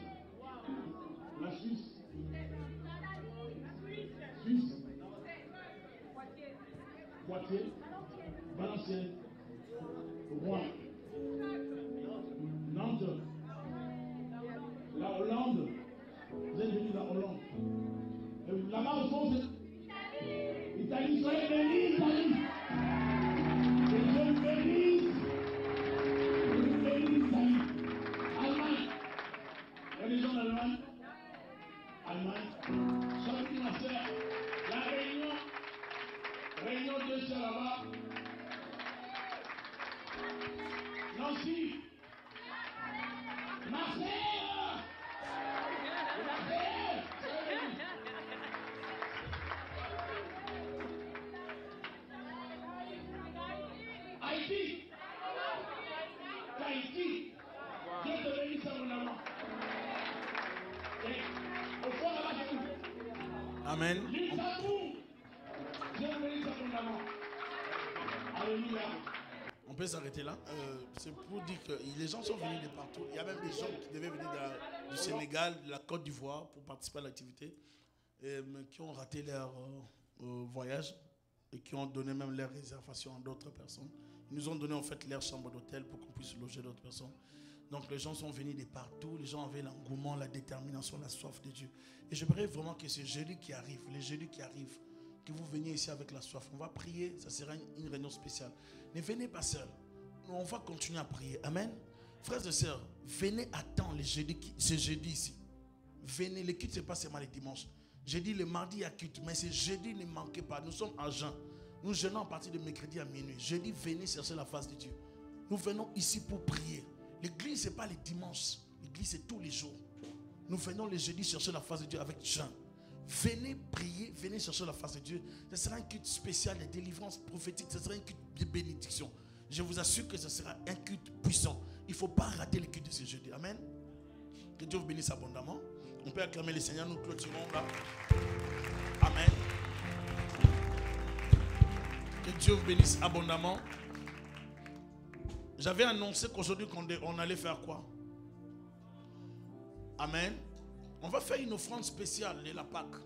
s'arrêter là. Euh, c'est pour dire que les gens sont venus de partout. Il y a même des gens qui devaient venir du Sénégal, de la Côte d'Ivoire pour participer à l'activité, et, mais qui ont raté leur euh, euh, voyage et qui ont donné même leur réservation à d'autres personnes. Ils nous ont donné en fait leur chambre d'hôtel pour qu'on puisse loger d'autres personnes. Donc les gens sont venus de partout, les gens avaient l'engouement, la détermination, la soif de Dieu. Et j'aimerais vraiment que ce jeudi qui arrive, les jeudis qui arrivent, que vous veniez ici avec la soif. On va prier, ça sera une, réunion spéciale. Ne venez pas seul. On va continuer à prier. Amen. Frères et sœurs, venez à temps les jeudis, qui- ce jeudi ici. Venez, le culte, ce n'est pas seulement les dimanches. Jeudi, le mardi, il y a. Mais ce jeudi, ne manquez pas. Nous sommes en jeûne. Nous jeûnons à partir de mercredi à minuit. Jeudi, venez chercher la face de Dieu. Nous venons ici pour prier. L'église, ce n'est pas les dimanches. L'église, c'est tous les jours. Nous venons les jeudis chercher la face de Dieu avec jeûne. Venez prier, venez chercher la face de Dieu. Ce sera un culte spécial de délivrance prophétique. Ce sera un culte de bénédiction. Je vous assure que ce sera un culte puissant. Il ne faut pas rater le culte de ce jeudi. Amen. Que Dieu vous bénisse abondamment. On peut acclamer le Seigneur. Nous clôturons là. Amen. Que Dieu vous bénisse abondamment. J'avais annoncé qu'aujourd'hui on allait faire quoi? Amen. On va faire une offrande spéciale de la Pâque.